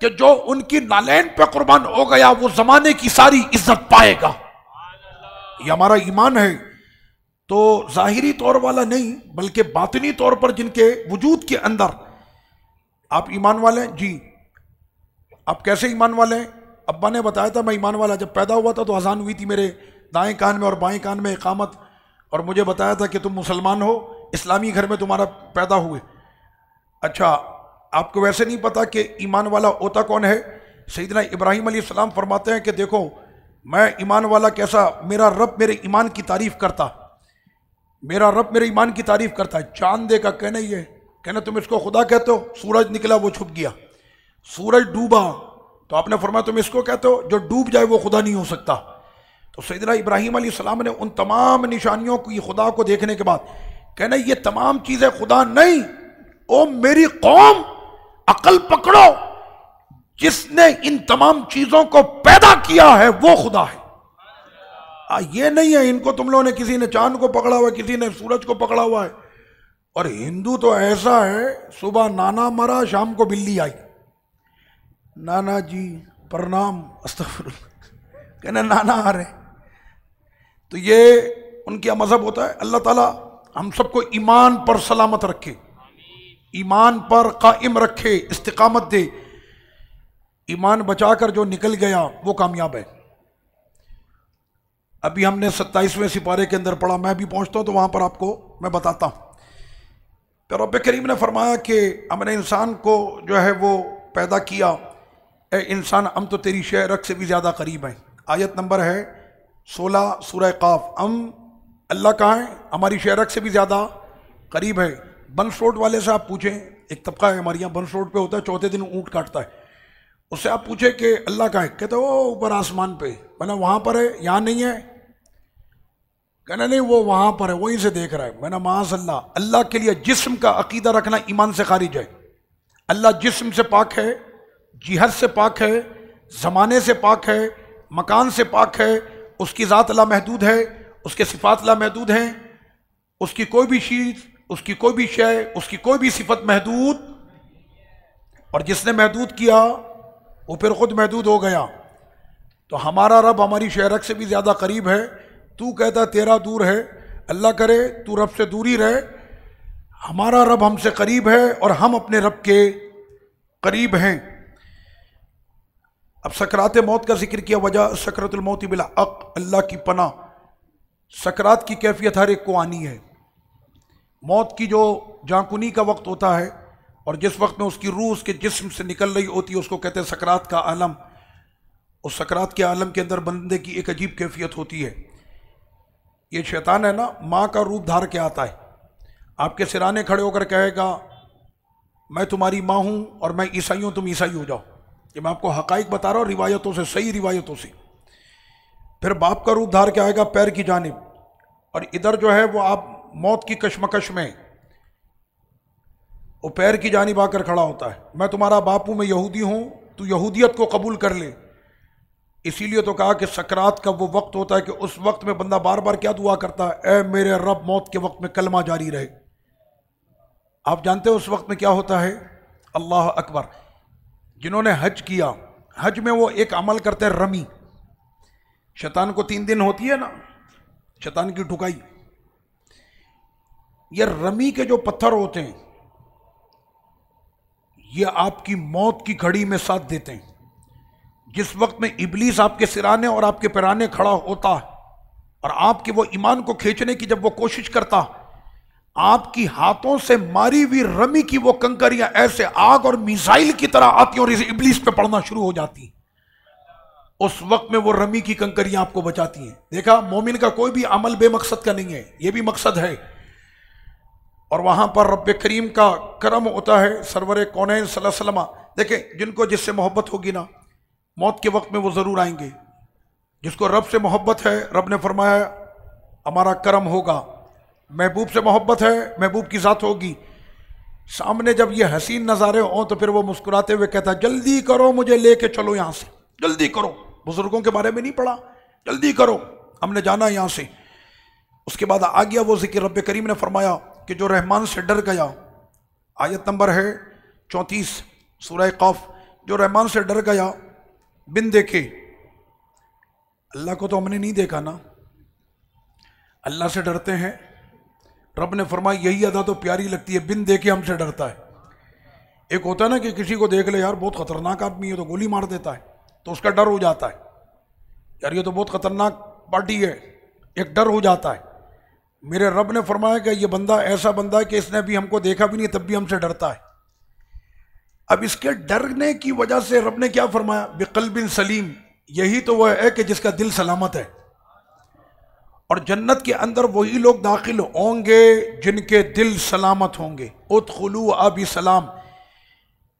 Speaker 1: कि जो उनकी नालैन पे कुर्बान हो गया, वो जमाने की सारी इज़्ज़त पाएगा। ये हमारा ईमान है। तो जाहिरी तौर वाला नहीं, बल्कि बातनी तौर पर जिनके वजूद के अंदर, आप ईमान वाले हैं? जी। आप कैसे ईमान वाले हैं? अब्बा ने बताया था मैं ईमान वाला, जब पैदा हुआ था तो अजान हुई थी मेरे दाएँ कान में और बाएँ कान में इकामत। और मुझे बताया था कि तुम मुसलमान हो, इस्लामी घर में तुम्हारा पैदा हुए। अच्छा आपको वैसे नहीं पता कि ईमान वाला होता कौन है? सईदना इब्राहिम सलाम फरमाते हैं कि देखो, मैं ईमान वाला कैसा, मेरा रब मेरे ईमान की तारीफ़ करता। मेरा रब मेरे ईमान की तारीफ़ करता है। चाँद दे का कहना है। कहना, तुम इसको खुदा कहते हो? सूरज निकला, वो छुप गया। सूरज डूबा तो आपने फरमाया तुम इसको कहते हो जो डूब जाए वो खुदा नहीं हो सकता। तो सैदना इब्राहिम सलाम ने उन तमाम निशानियों की खुदा को देखने के बाद कहना ये तमाम चीज़ें खुदा नहीं ओ मेरी कौम अकल पकड़ो जिसने इन तमाम चीज़ों को पैदा किया है वो खुदा है। आ, ये नहीं है इनको तुम लोगों ने किसी ने चाँद को पकड़ा हुआ है किसी ने सूरज को पकड़ा हुआ है। और हिंदू तो ऐसा है सुबह नाना मरा शाम को बिल्ली आई। नाना जी, प्रणाम अस्तफर कहना, नाना आ रहे तो ये उनका मज़हब होता है, अल्लाह ताला हम सबको ईमान पर सलामत रखे। ईमान पर कायम रखे, इस्तकामत दे। ईमान बचाकर जो निकल गया, वो कामयाब है। अभी हमने सत्ताईसवें सिपारे के अंदर पढ़ा, मैं भी पहुँचता हूँ तो वहाँ पर आपको मैं बताता हूँ। तो रब करीम ने फरमाया कि हमने इंसान को जो है वो पैदा किया ए इंसान, हम तो तेरी शहरक से भी ज़्यादा करीब हैं। आयत नंबर है सोलह, सूरह काफ। हम अल्लाह कहाँ है? हमारी रख से भी ज़्यादा करीब है। बंस रोड वाले से आप पूछें, एक तबका है हमारे यहाँ, बंस रोड पे होता है, चौथे दिन ऊँट काटता है। उससे आप पूछे कि अल्लाह का है? कहते वो ऊपर आसमान पे। मैंने वहाँ पर है, यहाँ नहीं है? कहना, नहीं, वो वहाँ पर है, वहीं से देख रहा है। मैंने माजल्ला अल्लाह के लिए जिस्म का अकीदा रखना ईमान से खारिज है। अल्लाह जिस्म से पाक है जिहद से पाक है, ज़माने से पाक है, मकान से पाक है, उसकी ज़ात अल्लाह महदूद है, उसके सिफात अल्लाह महदूद हैं, उसकी कोई भी चीज़, उसकी कोई भी शय, उसकी कोई भी सिफत महदूद, और जिसने महदूद किया, वो फिर ख़ुद महदूद हो गया। तो हमारा रब हमारी शहरक से भी ज़्यादा करीब है, तू कहता तेरा दूर है, अल्लाह करे, तू रब से दूरी रहे। हमारा रब हमसे करीब है, और हम अपने रब के करीब हैं। अब सकरात मौत का ज़िक्र किया, वजह सकरतमौत बिला अक, अल्लाह की पना सकरात की कैफियत हर एक को आनी है। मौत की जो जाकुनी का वक्त होता है, और जिस वक्त में उसकी रूह उसके जिस्म से निकल रही होती है, उसको कहते हैं सकरात का आलम। उस सकरात के आलम के अंदर बंदे की एक अजीब कैफियत होती है। ये शैतान है ना, माँ का रूप धार के आता है। आपके सिराने खड़े होकर कहेगा, मैं तुम्हारी माँ हूँ और मैं ईसाई हूँ तुम ईसाई हो जाओ। ये मैं आपको हकाइक बता रहा हूँ रिवायतों से, सही रिवायतों से। फिर बाप का रूप धार के आएगा पैर की जानब। और इधर जो है वो आप मौत की कशमकश में, वो पैर की जानब आकर खड़ा होता है। मैं तुम्हारा बाप मैं यहूदी हूँ, तू यहूदियत को कबूल कर ले। इसीलिए तो कहा कि सकरात का वो वक्त होता है कि उस वक्त में बंदा बार बार क्या दुआ करता है? ए मेरे रब, मौत के वक्त में कलमा जारी रहे। आप जानते हो उस वक्त में क्या होता है? अल्लाह अकबर। जिन्होंने हज किया, हज में वो एक अमल करते हैं, रमी। शैतान को तीन दिन होती है ना, शैतान की ठुकाई ये रमी के जो पत्थर होते हैं, ये आपकी मौत की घड़ी में साथ देते हैं। जिस वक्त में इबलीस आपके सिराने और आपके पिराने खड़ा होता, और आपके वो ईमान को खींचने की जब वो कोशिश करता आपकी हाथों से मारी हुई रमी की वो कंकरियाँ ऐसे आग और मिसाइल की तरह आती और इस इबलीस पे पड़ना शुरू हो जाती उस वक्त में वो रमी की कंकरियाँ आपको बचाती हैं। देखा, मोमिन का कोई भी अमल बेमकसद का नहीं है, ये भी मकसद है। और वहाँ पर रब करीम का करम होता है, सरवर कौन सल्लल्लाहु देखें, जिनको जिससे मोहब्बत होगी ना, मौत के वक्त में वो ज़रूर आएँगे। जिसको रब से मोहब्बत है, रब ने फरमाया, हमारा करम होगा। महबूब से मोहब्बत है, महबूब की ज़ात होगी। सामने जब ये हसीन नज़ारे हों तो फिर वो मुस्कुराते हुए कहता, जल्दी करो, मुझे लेके चलो यहाँ से। जल्दी करो। बुज़ुर्गों के बारे में नहीं पढ़ा। जल्दी करो। हमने जाना यहाँ से। उसके बाद आ गया वो ज़िक्र रब करीम ने फरमाया कि जो रहमान से डर गया। आयत नंबर है चौंतीस, सूरह कौफ। जो रहमान से डर गया, बिन देखे। अल्लाह को तो हमने नहीं देखा ना। अल्लाह से डरते हैं। रब ने फरमाया, यही अदा तो प्यारी लगती है, बिन देखे हमसे डरता है। एक होता है ना कि किसी को देख ले, यार, बहुत खतरनाक आदमी है तो गोली मार देता है तो उसका डर हो जाता है। यार, ये तो बहुत खतरनाक पार्टी है। एक डर हो जाता है। मेरे रब ने फरमाया कि ये बंदा, ऐसा बंदा है कि इसने अभी हमको देखा भी नहीं, तब भी हमसे डरता है। अब इसके डरने की वजह से रब ने क्या फरमाया? बिकल बिन सलीम। यही तो वह है कि जिसका दिल सलामत है। और जन्नत के अंदर वही लोग दाखिल होंगे जिनके दिल सलामत होंगे। उतखलू आबी सलाम।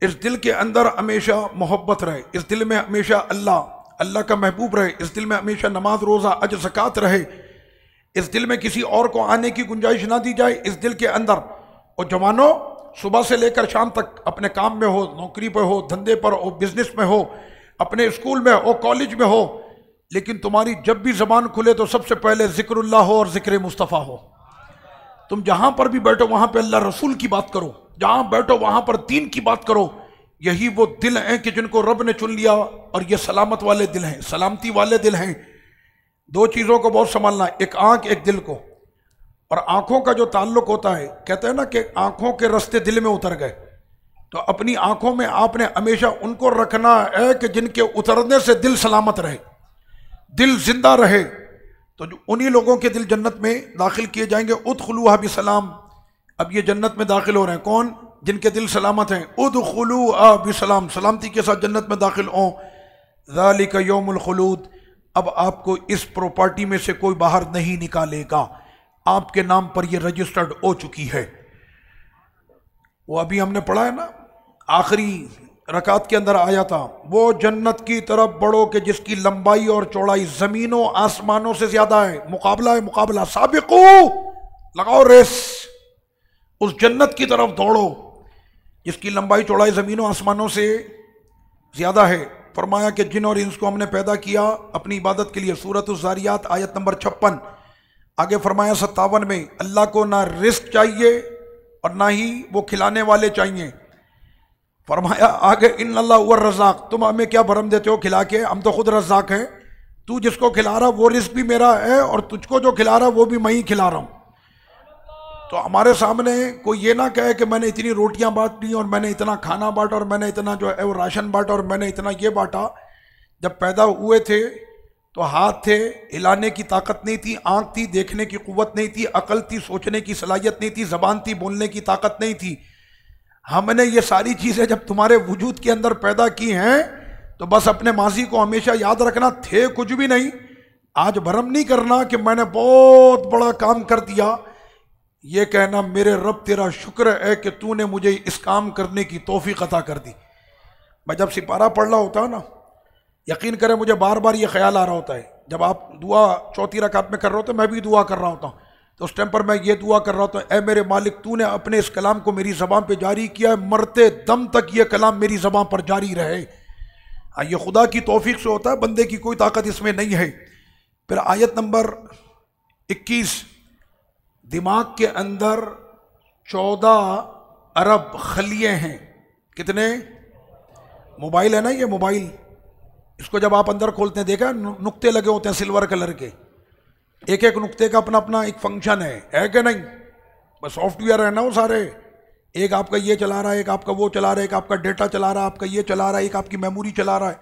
Speaker 1: इस दिल के अंदर हमेशा मोहब्बत रहे। इस दिल में हमेशा अल्लाह अल्लाह का महबूब रहे। इस दिल में हमेशा नमाज़, रोज़ा अज ज़क़़त रहे। इस दिल में किसी और को आने की गुंजाइश ना दी जाए। इस दिल के अंदर, और जवानों सुबह से लेकर शाम तक अपने काम में हो, नौकरी पर हो, धंधे पर हो बिज़नेस में हो, अपने स्कूल में हो कॉलेज में हो लेकिन तुम्हारी जब भी जबान खुले तो सबसे पहले जिक्रुल्लाह हो और ज़िक्र मुस्तफ़ा हो। तुम जहाँ पर भी बैठो, वहाँ पर अल्लाह रसूल की बात करो। जहाँ बैठो, वहाँ पर दीन की बात करो। यही वो दिल हैं कि जिनको रब ने चुन लिया, और ये सलामत वाले दिल हैं, सलामती वाले दिल हैं। दो चीज़ों को बहुत संभालना, एक आँख, एक दिल को। और आँखों का जो ताल्लुक होता है, कहते हैं ना कि आँखों के रस्ते दिल में उतर गए। तो अपनी आँखों में आपने हमेशा उनको रखना है कि जिनके उतरने से दिल सलामत रहे। दिल ज़िंदा रहे तो उन्हीं लोगों के दिल जन्नत में दाखिल किए जाएँगे। उदखलूहा भी सलाम अब ये जन्नत में दाखिल हो रहे हैं। कौन? जिनके दिल सलामत हैं। उदखलू भी सलाम सलामती के साथ जन्नत में दाखिल हों। ज़ाली का योमखलूद अब आपको इस प्रॉपर्टी में से कोई बाहर नहीं निकालेगा। आपके नाम पर यह रजिस्टर्ड हो चुकी है। वो अभी हमने पढ़ा है ना? आखिरी रकात के अंदर आया था। वो जन्नत की तरफ़ बढ़ो कि जिसकी लंबाई और चौड़ाई जमीनों, आसमानों से ज़्यादा है। मुकाबला है, मुकाबला। साबिकू! लगाओ रेस। उस जन्नत की तरफ़ दौड़ो। जिसकी लंबाई, चौड़ाई जमीनों, आसमानों से ज़्यादा है। फरमाया कि जिन और इंस को हमने पैदा किया अपनी इबादत के लिए। सूरत जारियात, आयत नंबर छप्पन। आगे फरमाया, सत्तावन में, अल्लाह को ना रिस्क चाहिए और ना ही वो खिलाने वाले चाहिए। फरमाया, आगे इन अल्लाह रजाक तुम हमें क्या भरम देते हो खिला के? हम तो खुद रजाक हैं। तू जिसको खिला रहा, वो रिस्क भी मेरा है और तुझको जो खिला रहा, वो भी मैं ही खिला रहा हूँ। तो हमारे सामने कोई ये ना कहे कि मैंने इतनी रोटियाँ बांट और मैंने इतना खाना बांटा और मैंने इतना जो है वो राशन बांटा और मैंने इतना ये बांटा। जब पैदा हुए थे तो हाथ थे, हिलाने की ताकत नहीं थी, आँख थी, देखने की कुवत नहीं थी, अकल थी, सोचने की सलाहियत नहीं थी, जबान थी, बोलने की ताकत नहीं थी। हमने ये सारी चीज़ें जब तुम्हारे वजूद के अंदर पैदा की हैं तो बस अपने माजी को हमेशा याद रखना, थे कुछ भी नहीं। आज भरम नहीं करना कि मैंने बहुत बड़ा काम कर दिया। ये कहना, मेरे रब तेरा शुक्र है कि तूने मुझे इस काम करने की तोहफी अता कर दी। मैं जब सिपारा पढ़ रहा होता ना, यकीन करें मुझे बार बार ये ख्याल आ रहा होता है। जब आप दुआ चौथी रकात में कर रहे होते, मैं भी दुआ कर रहा होता हूँ। तो उस टाइम पर मैं ये दुआ कर रहा था ए मेरे मालिक, तूने अपने इस कलाम को मेरी ज़बान पे जारी किया है, मरते दम तक ये कलाम मेरी ज़बान पर जारी रहे। हाँ ये खुदा की तोफ़ी से होता है, बंदे की कोई ताकत इसमें नहीं है। फिर आयत नंबर इक्कीस, दिमाग के अंदर चौदह अरब खलिए हैं। कितने? मोबाइल है ना ये मोबाइल? इसको जब आप अंदर खोलते हैं, देखा? नुकते लगे होते हैं सिल्वर कलर के। एक एक नुक्ते का अपना अपना एक फ़ंक्शन है। है कि नहीं? बस सॉफ्टवेयर है ना वो सारे। एक आपका ये चला रहा है, एक आपका वो चला रहा है, एक आपका डेटा चला रहा है, आपका ये चला रहा है, एक आपकी मेमोरी चला रहा है।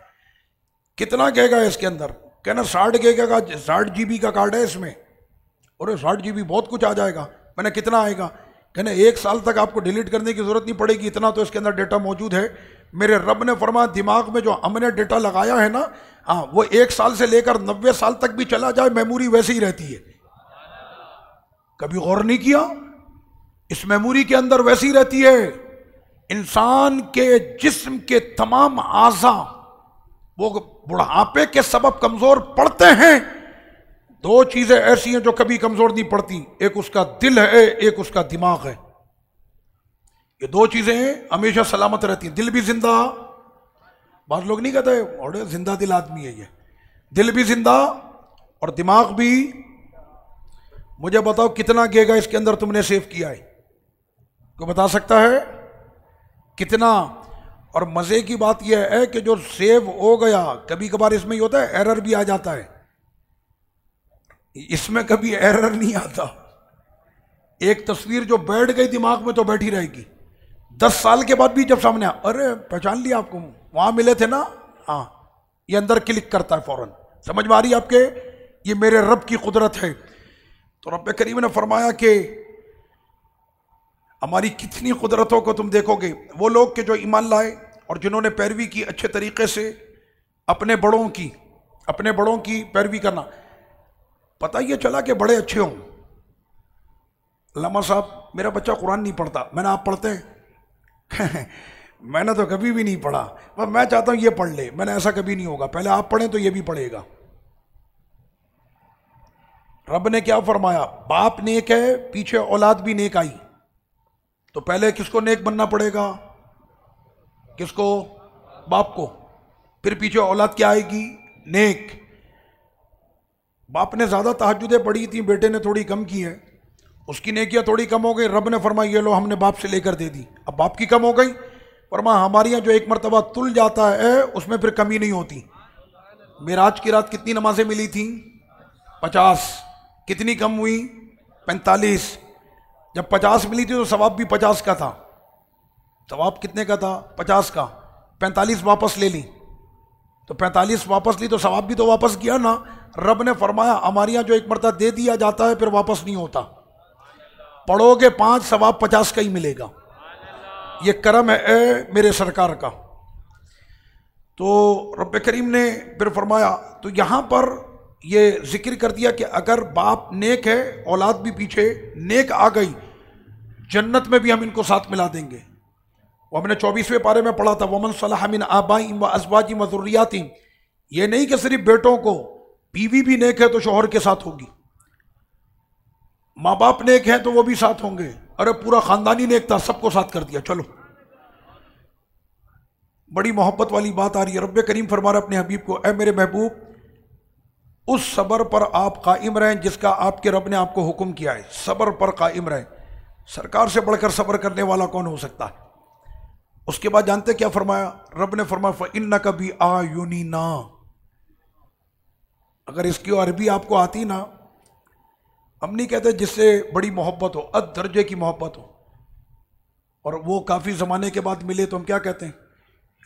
Speaker 1: कितना गएगा इसके अंदर? कहना साठ गेगा का, साठ जीबी का कार्ड है इसमें। और साठ जी बहुत कुछ आ जाएगा। मैंने कितना आएगा? कहना एक साल तक आपको डिलीट करने की ज़रूरत नहीं पड़ेगी। इतना तो इसके अंदर डेटा मौजूद है। मेरे रब ने फरमा दिमाग में जो हमने डेटा लगाया है ना हाँ वो एक साल से लेकर नब्बे साल तक भी चला जाए, मेमोरी वैसे ही रहती है। कभी गौर नहीं किया? इस मेमोरी के अंदर वैसी रहती है। इंसान के जिस्म के तमाम आजा, वो बुढ़ापे के सबब कमज़ोर पड़ते हैं। दो चीज़ें ऐसी हैं जो कभी कमज़ोर नहीं पड़ती, एक उसका दिल है, एक उसका दिमाग है। ये दो चीज़ें हमेशा सलामत रहती हैं। दिल भी ज़िंदा बहुत लोग नहीं कहते और ज़िंदा दिल आदमी है ये। दिल भी ज़िंदा और दिमाग भी। मुझे बताओ कितना गेगा इसके अंदर तुमने सेव किया है? को बता सकता है? कितना? और मज़े की बात यह है कि जो सेव हो गया कभी कभार इसमें ही होता है, एरर भी आ जाता है। इसमें कभी एरर नहीं आता। एक तस्वीर जो बैठ गई दिमाग में तो बैठी रहेगी। दस साल के बाद भी जब सामने आ अरे, पहचान लिया आपको, वहाँ मिले थे ना? हाँ ये अंदर क्लिक करता है फ़ौरन। समझ में आ रही आपके? ये मेरे रब की कुदरत है। तो रब करीम ने फरमाया कि, हमारी कितनी कुदरतों को तुम देखोगे? वो लोग के जो ईमान लाए और जिन्होंने पैरवी की अच्छे तरीके से अपने बड़ों की, अपने बड़ों की पैरवी करना। पता ये चला कि बड़े अच्छे हों। लमा साहब, मेरा बच्चा कुरान नहीं पढ़ता। मैंने आप पढ़ते हैं? मैंने तो कभी भी नहीं पढ़ा। पर मैं चाहता हूँ ये पढ़ ले। मैंने ऐसा कभी नहीं होगा। पहले आप पढ़ें तो ये भी पढ़ेगा। रब ने क्या फरमाया? बाप नेक है, पीछे औलाद भी नेक आई। तो पहले किसको नेक बनना पड़ेगा? किसको? बाप को। फिर पीछे औलाद क्या आएगी? नेक। बाप ने ज़्यादा तहजुदें पढ़ी थी, बेटे ने थोड़ी कम की है। उसकी नेकियाँ थोड़ी कम हो गई, रब ने फरमाई ये लो, हमने बाप से लेकर दे दी। अब बाप की कम हो गई। फरमा, हमारे यहाँ जो एक मरतबा तुल जाता है, उसमें फिर कमी नहीं होती। मेराज की रात कितनी नमाजें मिली थी? पचास। कितनी कम हुई? पैंतालीस। जब पचास मिली थी तो सवाब भी पचास का था। सवाब कितने का था? पचास का। पैंतालीस वापस ले ली। तो पैंतालीस वापस ली तो सवाब भी तो वापस किया ना। रब ने फरमाया, हमारे यहाँ जो एक मरतबा दे दिया जाता है, फिर वापस नहीं होता। पढ़ोगे पाँच सवाब पचास का ही मिलेगा। ये करम है ए, मेरे सरकार का। तो रब करीम ने फिर फरमाया तो यहाँ पर ये ज़िक्र कर दिया कि अगर बाप नेक है औलाद भी पीछे नेक आ गई जन्नत में भी हम इनको साथ मिला देंगे। वो हमने चौबीसवें पारे में पढ़ा था वमन सलाहमिन आबाई व अजवाजी मजुरियाती ये नहीं कि सिर्फ़ बेटों को बीवी भी नेक है तो शोहर के साथ होगी। माँ बाप नेक हैं तो वो भी साथ होंगे। अरे पूरा खानदानी नेक था, सबको साथ कर दिया। चलो। बड़ी मोहब्बत वाली बात आ रही है। रब करीम फरमा अपने हबीब को ए मेरे महबूब, उस सबर पर आप कायम रहें जिसका आपके रब ने आपको हुक्म किया है। सबर पर कायम रहें। सरकार से बढ़कर सबर करने वाला कौन हो सकता है? उसके बाद जानते क्या फरमाया? रब ने फरमाया इन न कभी आ यूनी ना। अगर इसकी अरबी आपको आती ना हम नहीं कहते जिससे बड़ी मोहब्बत हो, अद दर्जे की मोहब्बत हो। और वो काफ़ी ज़माने के बाद मिले तो हम क्या कहते हैं?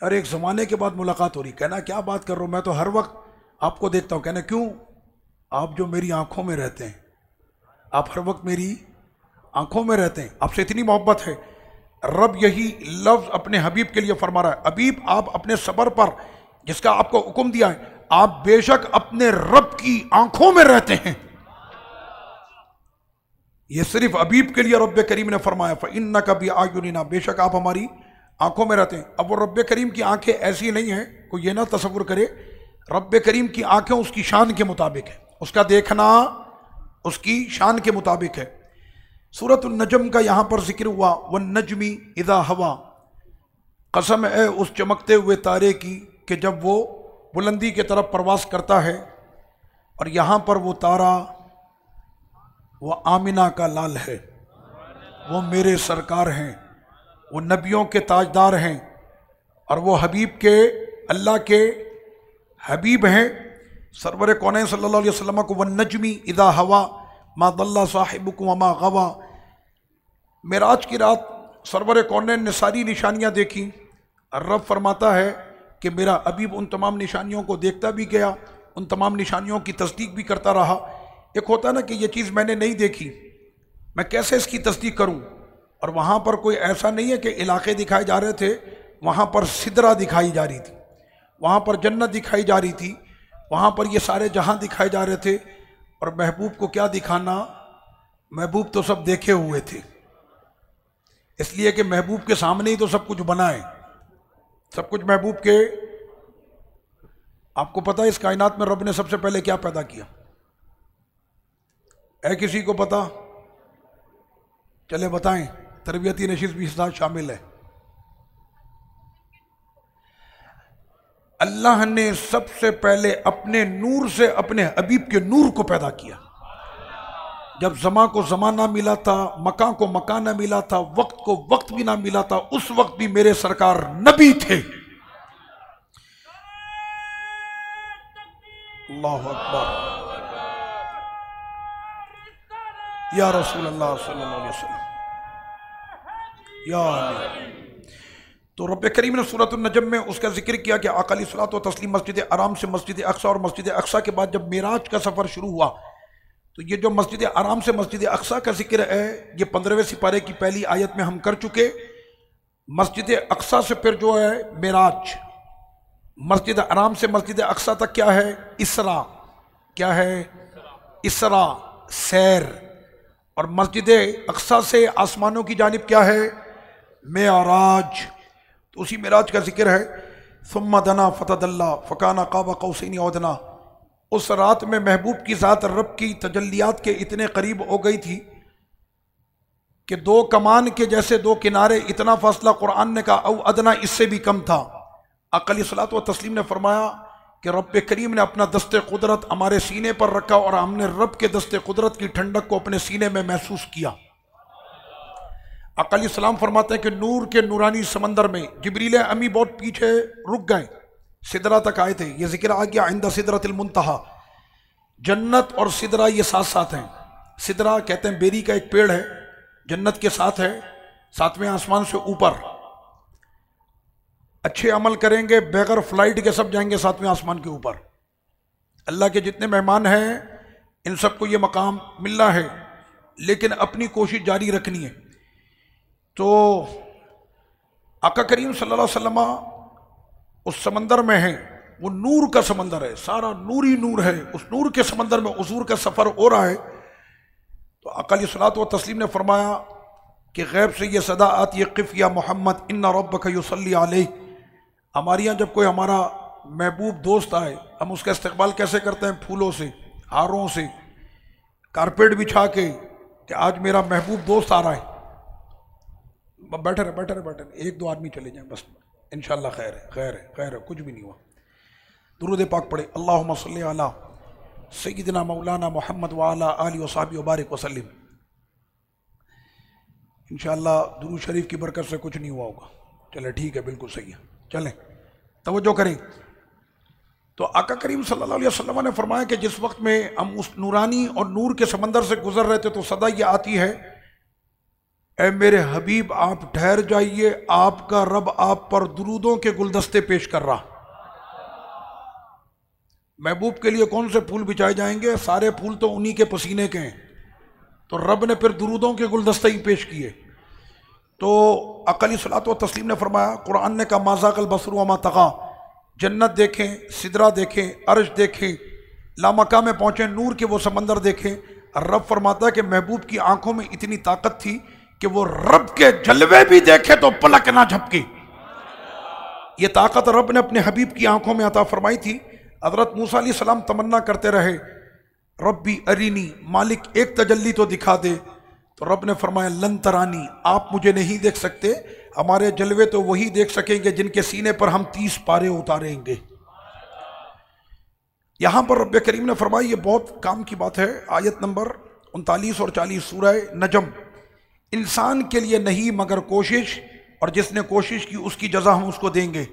Speaker 1: अरे, एक ज़माने के बाद मुलाकात हो रही। कहना, क्या बात कर रहा हूँ? मैं तो हर वक्त आपको देखता हूँ। कहना, क्यों? आप जो मेरी आँखों में रहते हैं, आप हर वक्त मेरी आँखों में रहते हैं। आपसे इतनी मोहब्बत है। रब यही लफ्ज़ अपने हबीब के लिए फरमा रहा है। हबीब, आप अपने सबर पर जिसका आपको हुक्म दिया है, आप बेशक अपने रब की आँखों में रहते हैं। ये सिर्फ़ अबीब के लिए रब करीम ने फरमाया इन न कभी आयुना बेशक आप हमारी आँखों में रहते हैं। अब वो रब करीम की आँखें ऐसी नहीं हैं, कोई ये ना तस्वुर करे रब करीम की आँखें उसकी शान के मुताबिक है। उसका देखना उसकी शान के मुताबिक है। सूरत नजम का यहाँ पर ज़िक्र हुआ व नजमी इदा हवा। कसम है उस चमकते हुए तारे की कि जब वो बुलंदी के तरफ़ प्रवास करता है और यहाँ पर वो तारा वो आमिना का लाल है। वो मेरे सरकार हैं। वो नबियों के ताजदार हैं। और वो हबीब के, अल्लाह के हबीब हैं। सरवर कौन अलैहि वसल्लम को वन नजमी इदा हवा, मा दल्ला साहिब मा गवा। मेराज की रात सरवर कौन ने सारी निशानियाँ देखी। रब फरमाता है कि मेरा अबीब उन तमाम निशानियों को देखता भी गया, उन तमाम निशानियों की तस्दीक भी करता रहा। एक होता ना कि ये चीज़ मैंने नहीं देखी, मैं कैसे इसकी तस्दीक करूँ? और वहाँ पर कोई ऐसा नहीं है कि इलाके दिखाए जा रहे थे, वहाँ पर सिदरा दिखाई जा रही थी, वहाँ पर जन्नत दिखाई जा रही थी, वहाँ पर ये सारे जहाँ दिखाए जा रहे थे। और महबूब को क्या दिखाना? महबूब तो सब देखे हुए थे। इसलिए कि महबूब के सामने ही तो सब कुछ बना है। सब कुछ महबूब के। आपको पता है इस कायनात में रब ने सबसे पहले क्या पैदा किया? है किसी को पता? चले बताएँ, तरबियती नशीस भी साथ शामिल है। अल्लाह ने सबसे पहले अपने नूर से अपने हबीब के नूर को पैदा किया। जब जमा को जमाना मिला था, मकान को मकान ना मिला था, वक्त को वक्त भी ना मिला था, उस वक्त भी मेरे सरकार नबी थे। अल्लाह अकबर। या रसूल अल्लाह वसल्लम। या तो रब करीम ने सूरत नजम में उसका ज़िक्र किया कि अकाली सलात व तस्लीम मस्जिद आराम से मस्जिद अक्सा और मस्जिद अक्सा के बाद जब मेराज का सफ़र शुरू हुआ तो ये जो मस्जिद आराम से मस्जिद अक्सा का ज़िक्र है, ये पंद्रहवें सिपारे की पहली आयत में हम कर चुके। मस्जिद अक्सा से फिर जो है, मेराज। मस्जिद आराम से मस्जिद अक्सा तक क्या है? इसरा। क्या है? इसरा, सैर। और मस्जिद अक्सा से आसमानों की जानब क्या है? मेराज तो उसी मेराज का ज़िक्र है। सुम्मा दना फ़तदल्ला, फ़काना काबा कौसैनी औदना। उस रात में महबूब की ज़ात रब की तजलियात के इतने करीब हो गई थी कि दो कमान के जैसे दो किनारे इतना फासला कुरान ने कहा अव अदना, इससे भी कम था। अकली सलात व तस्लीम ने फरमाया कि रब करीम ने अपना दस्त कुदरत हमारे सीने पर रखा और हमने रब के दस्त कुदरत की ठंडक को अपने सीने में महसूस किया। अकली सलाम फरमाते हैं कि नूर के नूरानी समंदर में जबरील अमी बहुत पीछे रुक गए। सिदरा तक आए थे। ये ज़िक्र आ गया आइंदा सिदरतमतहा जन्नत और सिदरा ये साथ साथ हैं। सिदरा कहते हैं, बेरी का एक पेड़ है। जन्नत के साथ है। सातवें आसमान से ऊपर। अच्छे अमल करेंगे, बगैर फ़्लाइट के सब जाएँगे सातवें आसमान के ऊपर। अल्लाह के जितने मेहमान हैं, इन सबको ये मकाम मिलना है, लेकिन अपनी कोशिश जारी रखनी है। तो आका करीम सल्लल्लाहु अलैहि वसल्लम उस समंदर में है, वो नूर का समंदर है, सारा नूर ही नूर है, उस नूर के समंदर में उसूर का सफ़र हो रहा है। तो अकाली सलात व तस्लीम ने फरमाया कि गैब से ये सदा आती है क़िफ़ या मोहम्मद इन रब का युसली हमारे यहाँ जब कोई हमारा महबूब दोस्त आए, हम उसका इस्तेमाल कैसे करते हैं? फूलों से, हारों से, कारपेट बिछा के, कि आज मेरा महबूब दोस्त आ रहा है। बैठे रहे बैठे रहे बैठे रहे। एक दो आदमी चले जाएँ, बस। इन खैर है खैर है खैर है, कुछ भी नहीं हुआ। दुरुद पाक पढ़े। अल्लाह मसल अला सैदना मौलाना मोहम्मद वाला आली वसाबी वबारक वसलम इन दुरू शरीफ की बरकत से कुछ नहीं हुआ होगा। चले, ठीक है, बिल्कुल सही है। चलें। तवज्जो करें। तो आका करीम सल्लल्लाहु अलैहि वसल्लम ने फरमाया कि जिस वक्त में हम उस नूरानी और नूर के समंदर से गुजर रहे थे तो सदा ये आती है ए मेरे हबीब, आप ठहर जाइए, आपका रब आप पर दुरूदों के गुलदस्ते पेश कर रहा। महबूब के लिए कौन से फूल बिछाए जाएँगे? सारे फूल तो उन्हीं के पसीने के हैं। तो रब ने फिर दुरूदों के गुलदस्ते ही पेश किए। तो अकली सलात व तस्लीम ने फरमाया, कुरान ने कहा माजाकल बसरुमा तगा। जन्नत देखें, सिदरा देखें, अर्श देखें लामका में पहुँचे, नूर के वो समंदर देखें। रब फरमाता है कि महबूब की आँखों में इतनी ताकत थी कि वो रब के जलवे भी देखे तो पलक ना झपके। ये ताकत रब ने अपने हबीब की आँखों में अता फरमाई थी। हज़रत मूसा सलाम तमन्ना करते रहे, रब्बी अरीनी, मालिक एक तजल्ली तो दिखा दे तो रब ने फरमाया, लन तरानी, आप मुझे नहीं देख सकते। हमारे जलवे तो वही देख सकेंगे जिनके सीने पर हम तीस पारे उतारेंगे। यहाँ पर रब करीम ने फरमाया, ये बहुत काम की बात है। आयत नंबर उनतालीस और चालीस, सूरह नजम। इंसान के लिए नहीं, मगर कोशिश, और जिसने कोशिश की, उसकी जजा हम उसको देंगे।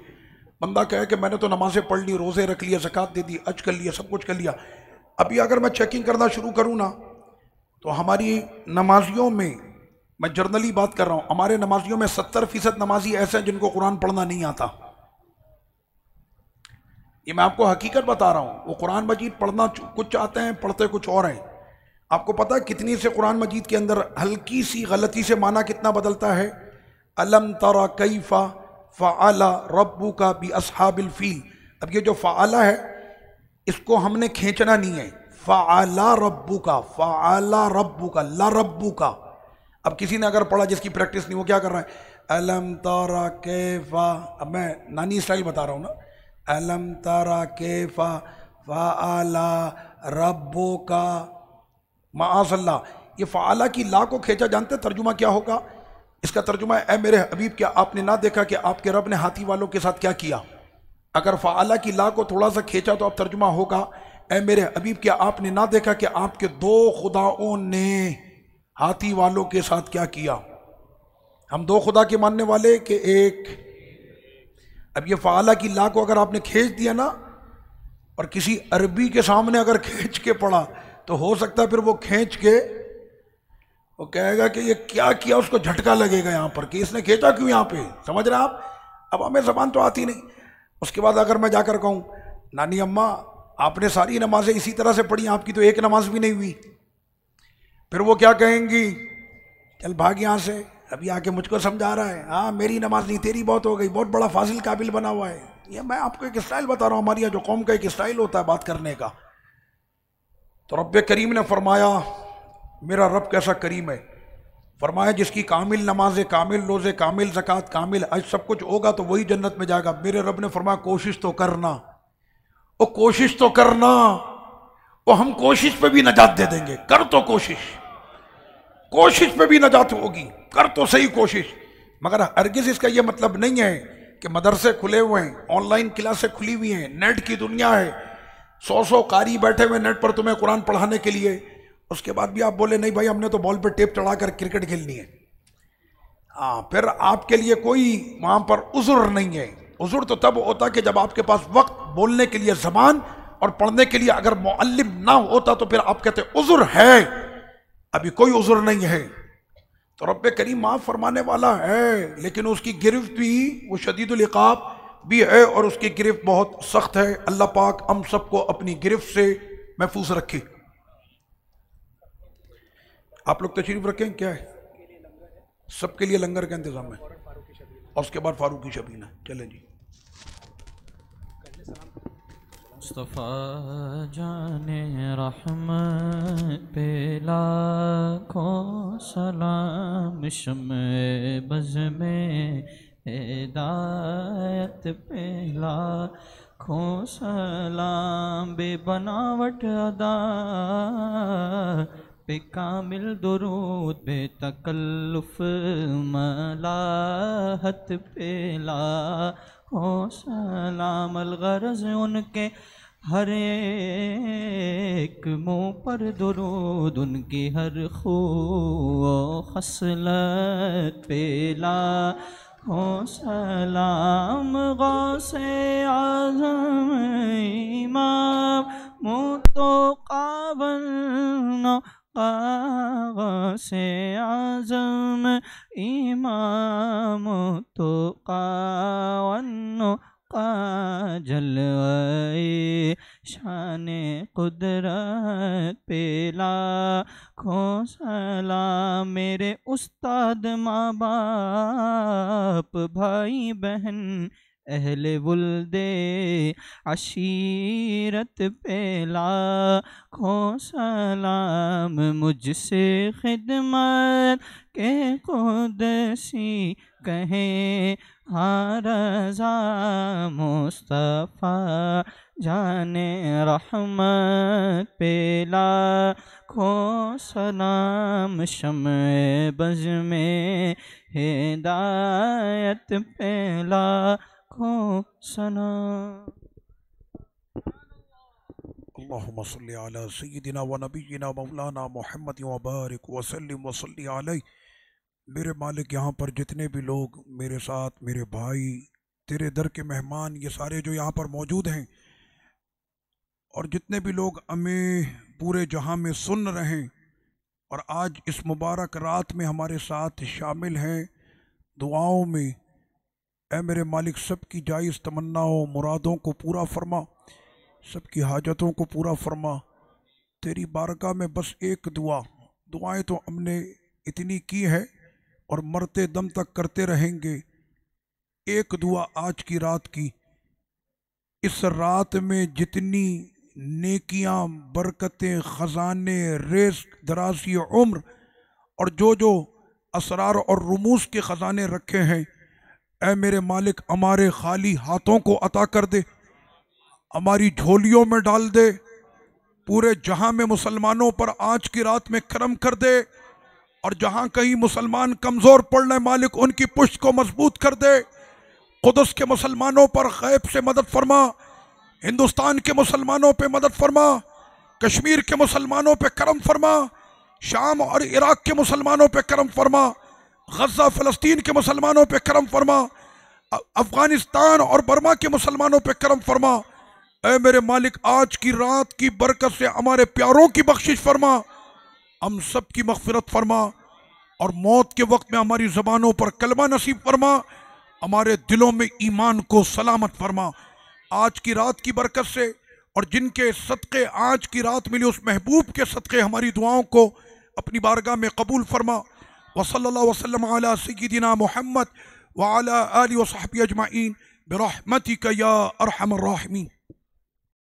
Speaker 1: बंदा कहे कि, मैंने तो नमाजें पढ़ ली, रोज़े रख लिया जक़ात दे दी अज कर लिया सब कुछ कर लिया। अभी अगर मैं चेकिंग करना शुरू करूँ ना तो हमारी नमाजियों में, मैं जर्नली बात कर रहा हूँ, हमारे नमाजियों में सत्तर फ़ीसद नमाजी ऐसे हैं जिनको कुरान पढ़ना नहीं आता। ये मैं आपको हकीकत बता रहा हूँ, वो कुरान मजीद पढ़ना कुछ चाहते हैं, पढ़ते कुछ और हैं। आपको पता है कितनी से कुरान मजीद के अंदर हल्की सी गलती से माना कितना बदलता है? अलम तरा फ़ा फ़ाला रब्बू का भी असहाबिल फील। अब ये जो फ़ाला है, इसको हमने खींचना नहीं है। फ़ाला रब्बू का फ़ाला रब्बू का ला रब्बू का अब किसी ने अगर पढ़ा जिसकी प्रैक्टिस नहीं, वो क्या कर रहा है? अलम तारा केफा, अब मैं नानी स्टाइल बता रहा हूँ ना। अलम तारा के फा फ़ाला रब्बू का माजल्ला ये फ़ाला की ला को खींचा जानते तर्जुमा क्या होगा? इसका तर्जुमा है मेरे हबीब, क्या आपने ना देखा कि आपके रब ने हाथी वालों के साथ क्या किया? अगर फ़ाला की ला को थोड़ा सा खींचा तो अब तर्जुमा होगा। ए मेरे हबीब, क्या आपने ना देखा कि आपके दो खुदाओं ने हाथी वालों के साथ क्या किया? हम दो खुदा के मानने वाले कि एक, अब ये फ़ाला की ला को अगर आपने खींच दिया ना, और किसी अरबी के सामने अगर खींच के पड़ा तो हो सकता है फिर वो खींच के, वो कहेगा कि ये क्या किया, उसको झटका लगेगा यहाँ पर कि इसने खींचा क्यों यहाँ पे? समझ रहे आप? अब हमें जबान तो आती नहीं। उसके बाद अगर मैं जाकर कहूँ, नानी अम्मा आपने सारी नमाजें इसी तरह से पढ़ी, आपकी तो एक नमाज़ भी नहीं हुई। फिर वो क्या कहेंगी? चल भाग यहाँ से, अभी आके मुझको समझा रहा है। हाँ मेरी नमाज़ नहीं, तेरी बहुत हो गई, बहुत बड़ा फाजिल काबिल बना हुआ है। ये मैं आपको एक स्टाइल बता रहा हूँ, हमारी जो कौम का एक स्टाइल होता है बात करने का। तो रब करीम ने फरमाया, मेरा रब कैसा करीम है? फरमाया, जिसकी कामिल नमाज़, कामिल रोज़े, कामिल जक़ात, कामिल आज सब कुछ होगा तो वही जन्नत में जाएगा। मेरे रब ने फरमाया, कोशिश तो करना। वो कोशिश तो करना। वो हम कोशिश पे भी नजात दे देंगे। कर तो कोशिश। कोशिश पे भी नजात होगी। कर तो सही कोशिश। मगर हरगिज इसका यह मतलब नहीं है कि मदरसे खुले हुए हैं, ऑनलाइन क्लासें खुली हुई हैं, नेट की दुनिया है। सौ सौ कारी बैठे हुए नेट पर तुम्हें कुरान पढ़ाने के लिए। उसके बाद भी आप बोले, नहीं भाई, हमने तो बॉल पे टेप चढ़ाकर क्रिकेट खेलनी है। हाँ फिर आपके लिए कोई वहाँ पर उजुर नहीं है। उजुर तो तब होता कि जब आपके पास वक्त बोलने के लिए जबान और पढ़ने के लिए अगर मुअल्लिम ना होता तो फिर आप कहते, उजुर है। अभी कोई उजुर नहीं है। तो रब करीम माफ़ फरमाने वाला है, लेकिन उसकी गिरफ्त भी, वो शदीदुल्क़ाब भी है और उसकी गिरफ्त बहुत सख्त है। अल्लाह पाक हम सबको अपनी गिरफ्त से महफूज रखे। आप लोग तशरीफ़ रखें, क्या है? सबके लिए लंगर का इंतज़ाम है। और उसके बाद फारूकी शबीना चले जी।
Speaker 2: मुस्तफ़ा जाने रहमत पे लाखों सलाम शम बज में हिदायत पे लाखों सलाम बेबनावट अदा पे कामिल दुरूद बे तकल्लुफ मलाहत पे लाखों सलाम अलगरज उनके, हर एक मुँह पर दुरूद उनकी, हर खू खसलत पेला हो सलाम। गौसे आज़म, इमाम मुतो काबन से आज़म, इमाम तो कावन का जलवाए शान कुदरत पेला खो सलाम मेरे उस्ताद माँ बाप, भाई बहन अहले बुलदे अशीरत पेला खो सलाम मुझसे खिदमत के खुदसी कहें हारजा मुस्तफ़ा, जाने रहमत पेला, खो सलाम शम बज में हिदायत पेला। खो सना
Speaker 1: सैदिना व नबीना मौलाना मोहम्मद वबारक वसलम वसली मेरे मालिक, यहाँ पर जितने भी लोग मेरे साथ, मेरे भाई, तेरे दर के मेहमान, ये सारे जो यहाँ पर मौजूद हैं, और जितने भी लोग हमें पूरे जहाँ में सुन रहे हैं, और आज इस मुबारक रात में हमारे साथ शामिल हैं, दुआओं में ए मेरे मालिक सब की जायज़ तमन्नाओं, मुरादों को पूरा फरमा। सबकी हाजतों को पूरा फरमा। तेरी बारगाह में बस एक दुआ। दुआएँ तो हमने इतनी की है और मरते दम तक करते रहेंगे। एक दुआ आज की रात की। इस रात में जितनी नेकियाँ, बरकतें, ख़जाने रेस दराजी, उम्र और जो जो असरार और रमूस के ख़जाने रखे हैं ए मेरे मालिक, हमारे खाली हाथों को अता कर दे, हमारी झोलियों में डाल दे, पूरे जहाँ में मुसलमानों पर आज की रात में करम कर दे, और जहाँ कहीं मुसलमान कमज़ोर पड़ रहे मालिक उनकी पुष्ट को मज़बूत कर दे, कुदस के मुसलमानों पर गैब से मदद फरमा, हिंदुस्तान के मुसलमानों पे मदद फरमा, कश्मीर के मुसलमानों पे करम फरमा, शाम और इराक के मुसलमानों पे करम फरमा। गजा फ़लस्तीन के मुसलमानों पे करम फरमा। अफ़गानिस्तान और बर्मा के मुसलमानों पे करम फरमा। ए मेरे मालिक, आज की रात की बरकत से हमारे प्यारों की बख्शिश फरमा। हम सब की मगफरत फरमा और मौत के वक्त में हमारी ज़बानों पर कलमा नसीब फरमा। हमारे दिलों में ईमान को सलामत फरमा। आज की रात की बरकत से और जिनके सदक़े आज की रात मिले, उस महबूब के सदक़े हमारी दुआओं को अपनी बारगाह में कबूल फरमा। वसल वसलम सैदिना मोहम्मद वाला वसाहबी अजमाइन बरहमतिक या अरहमर राहिमीन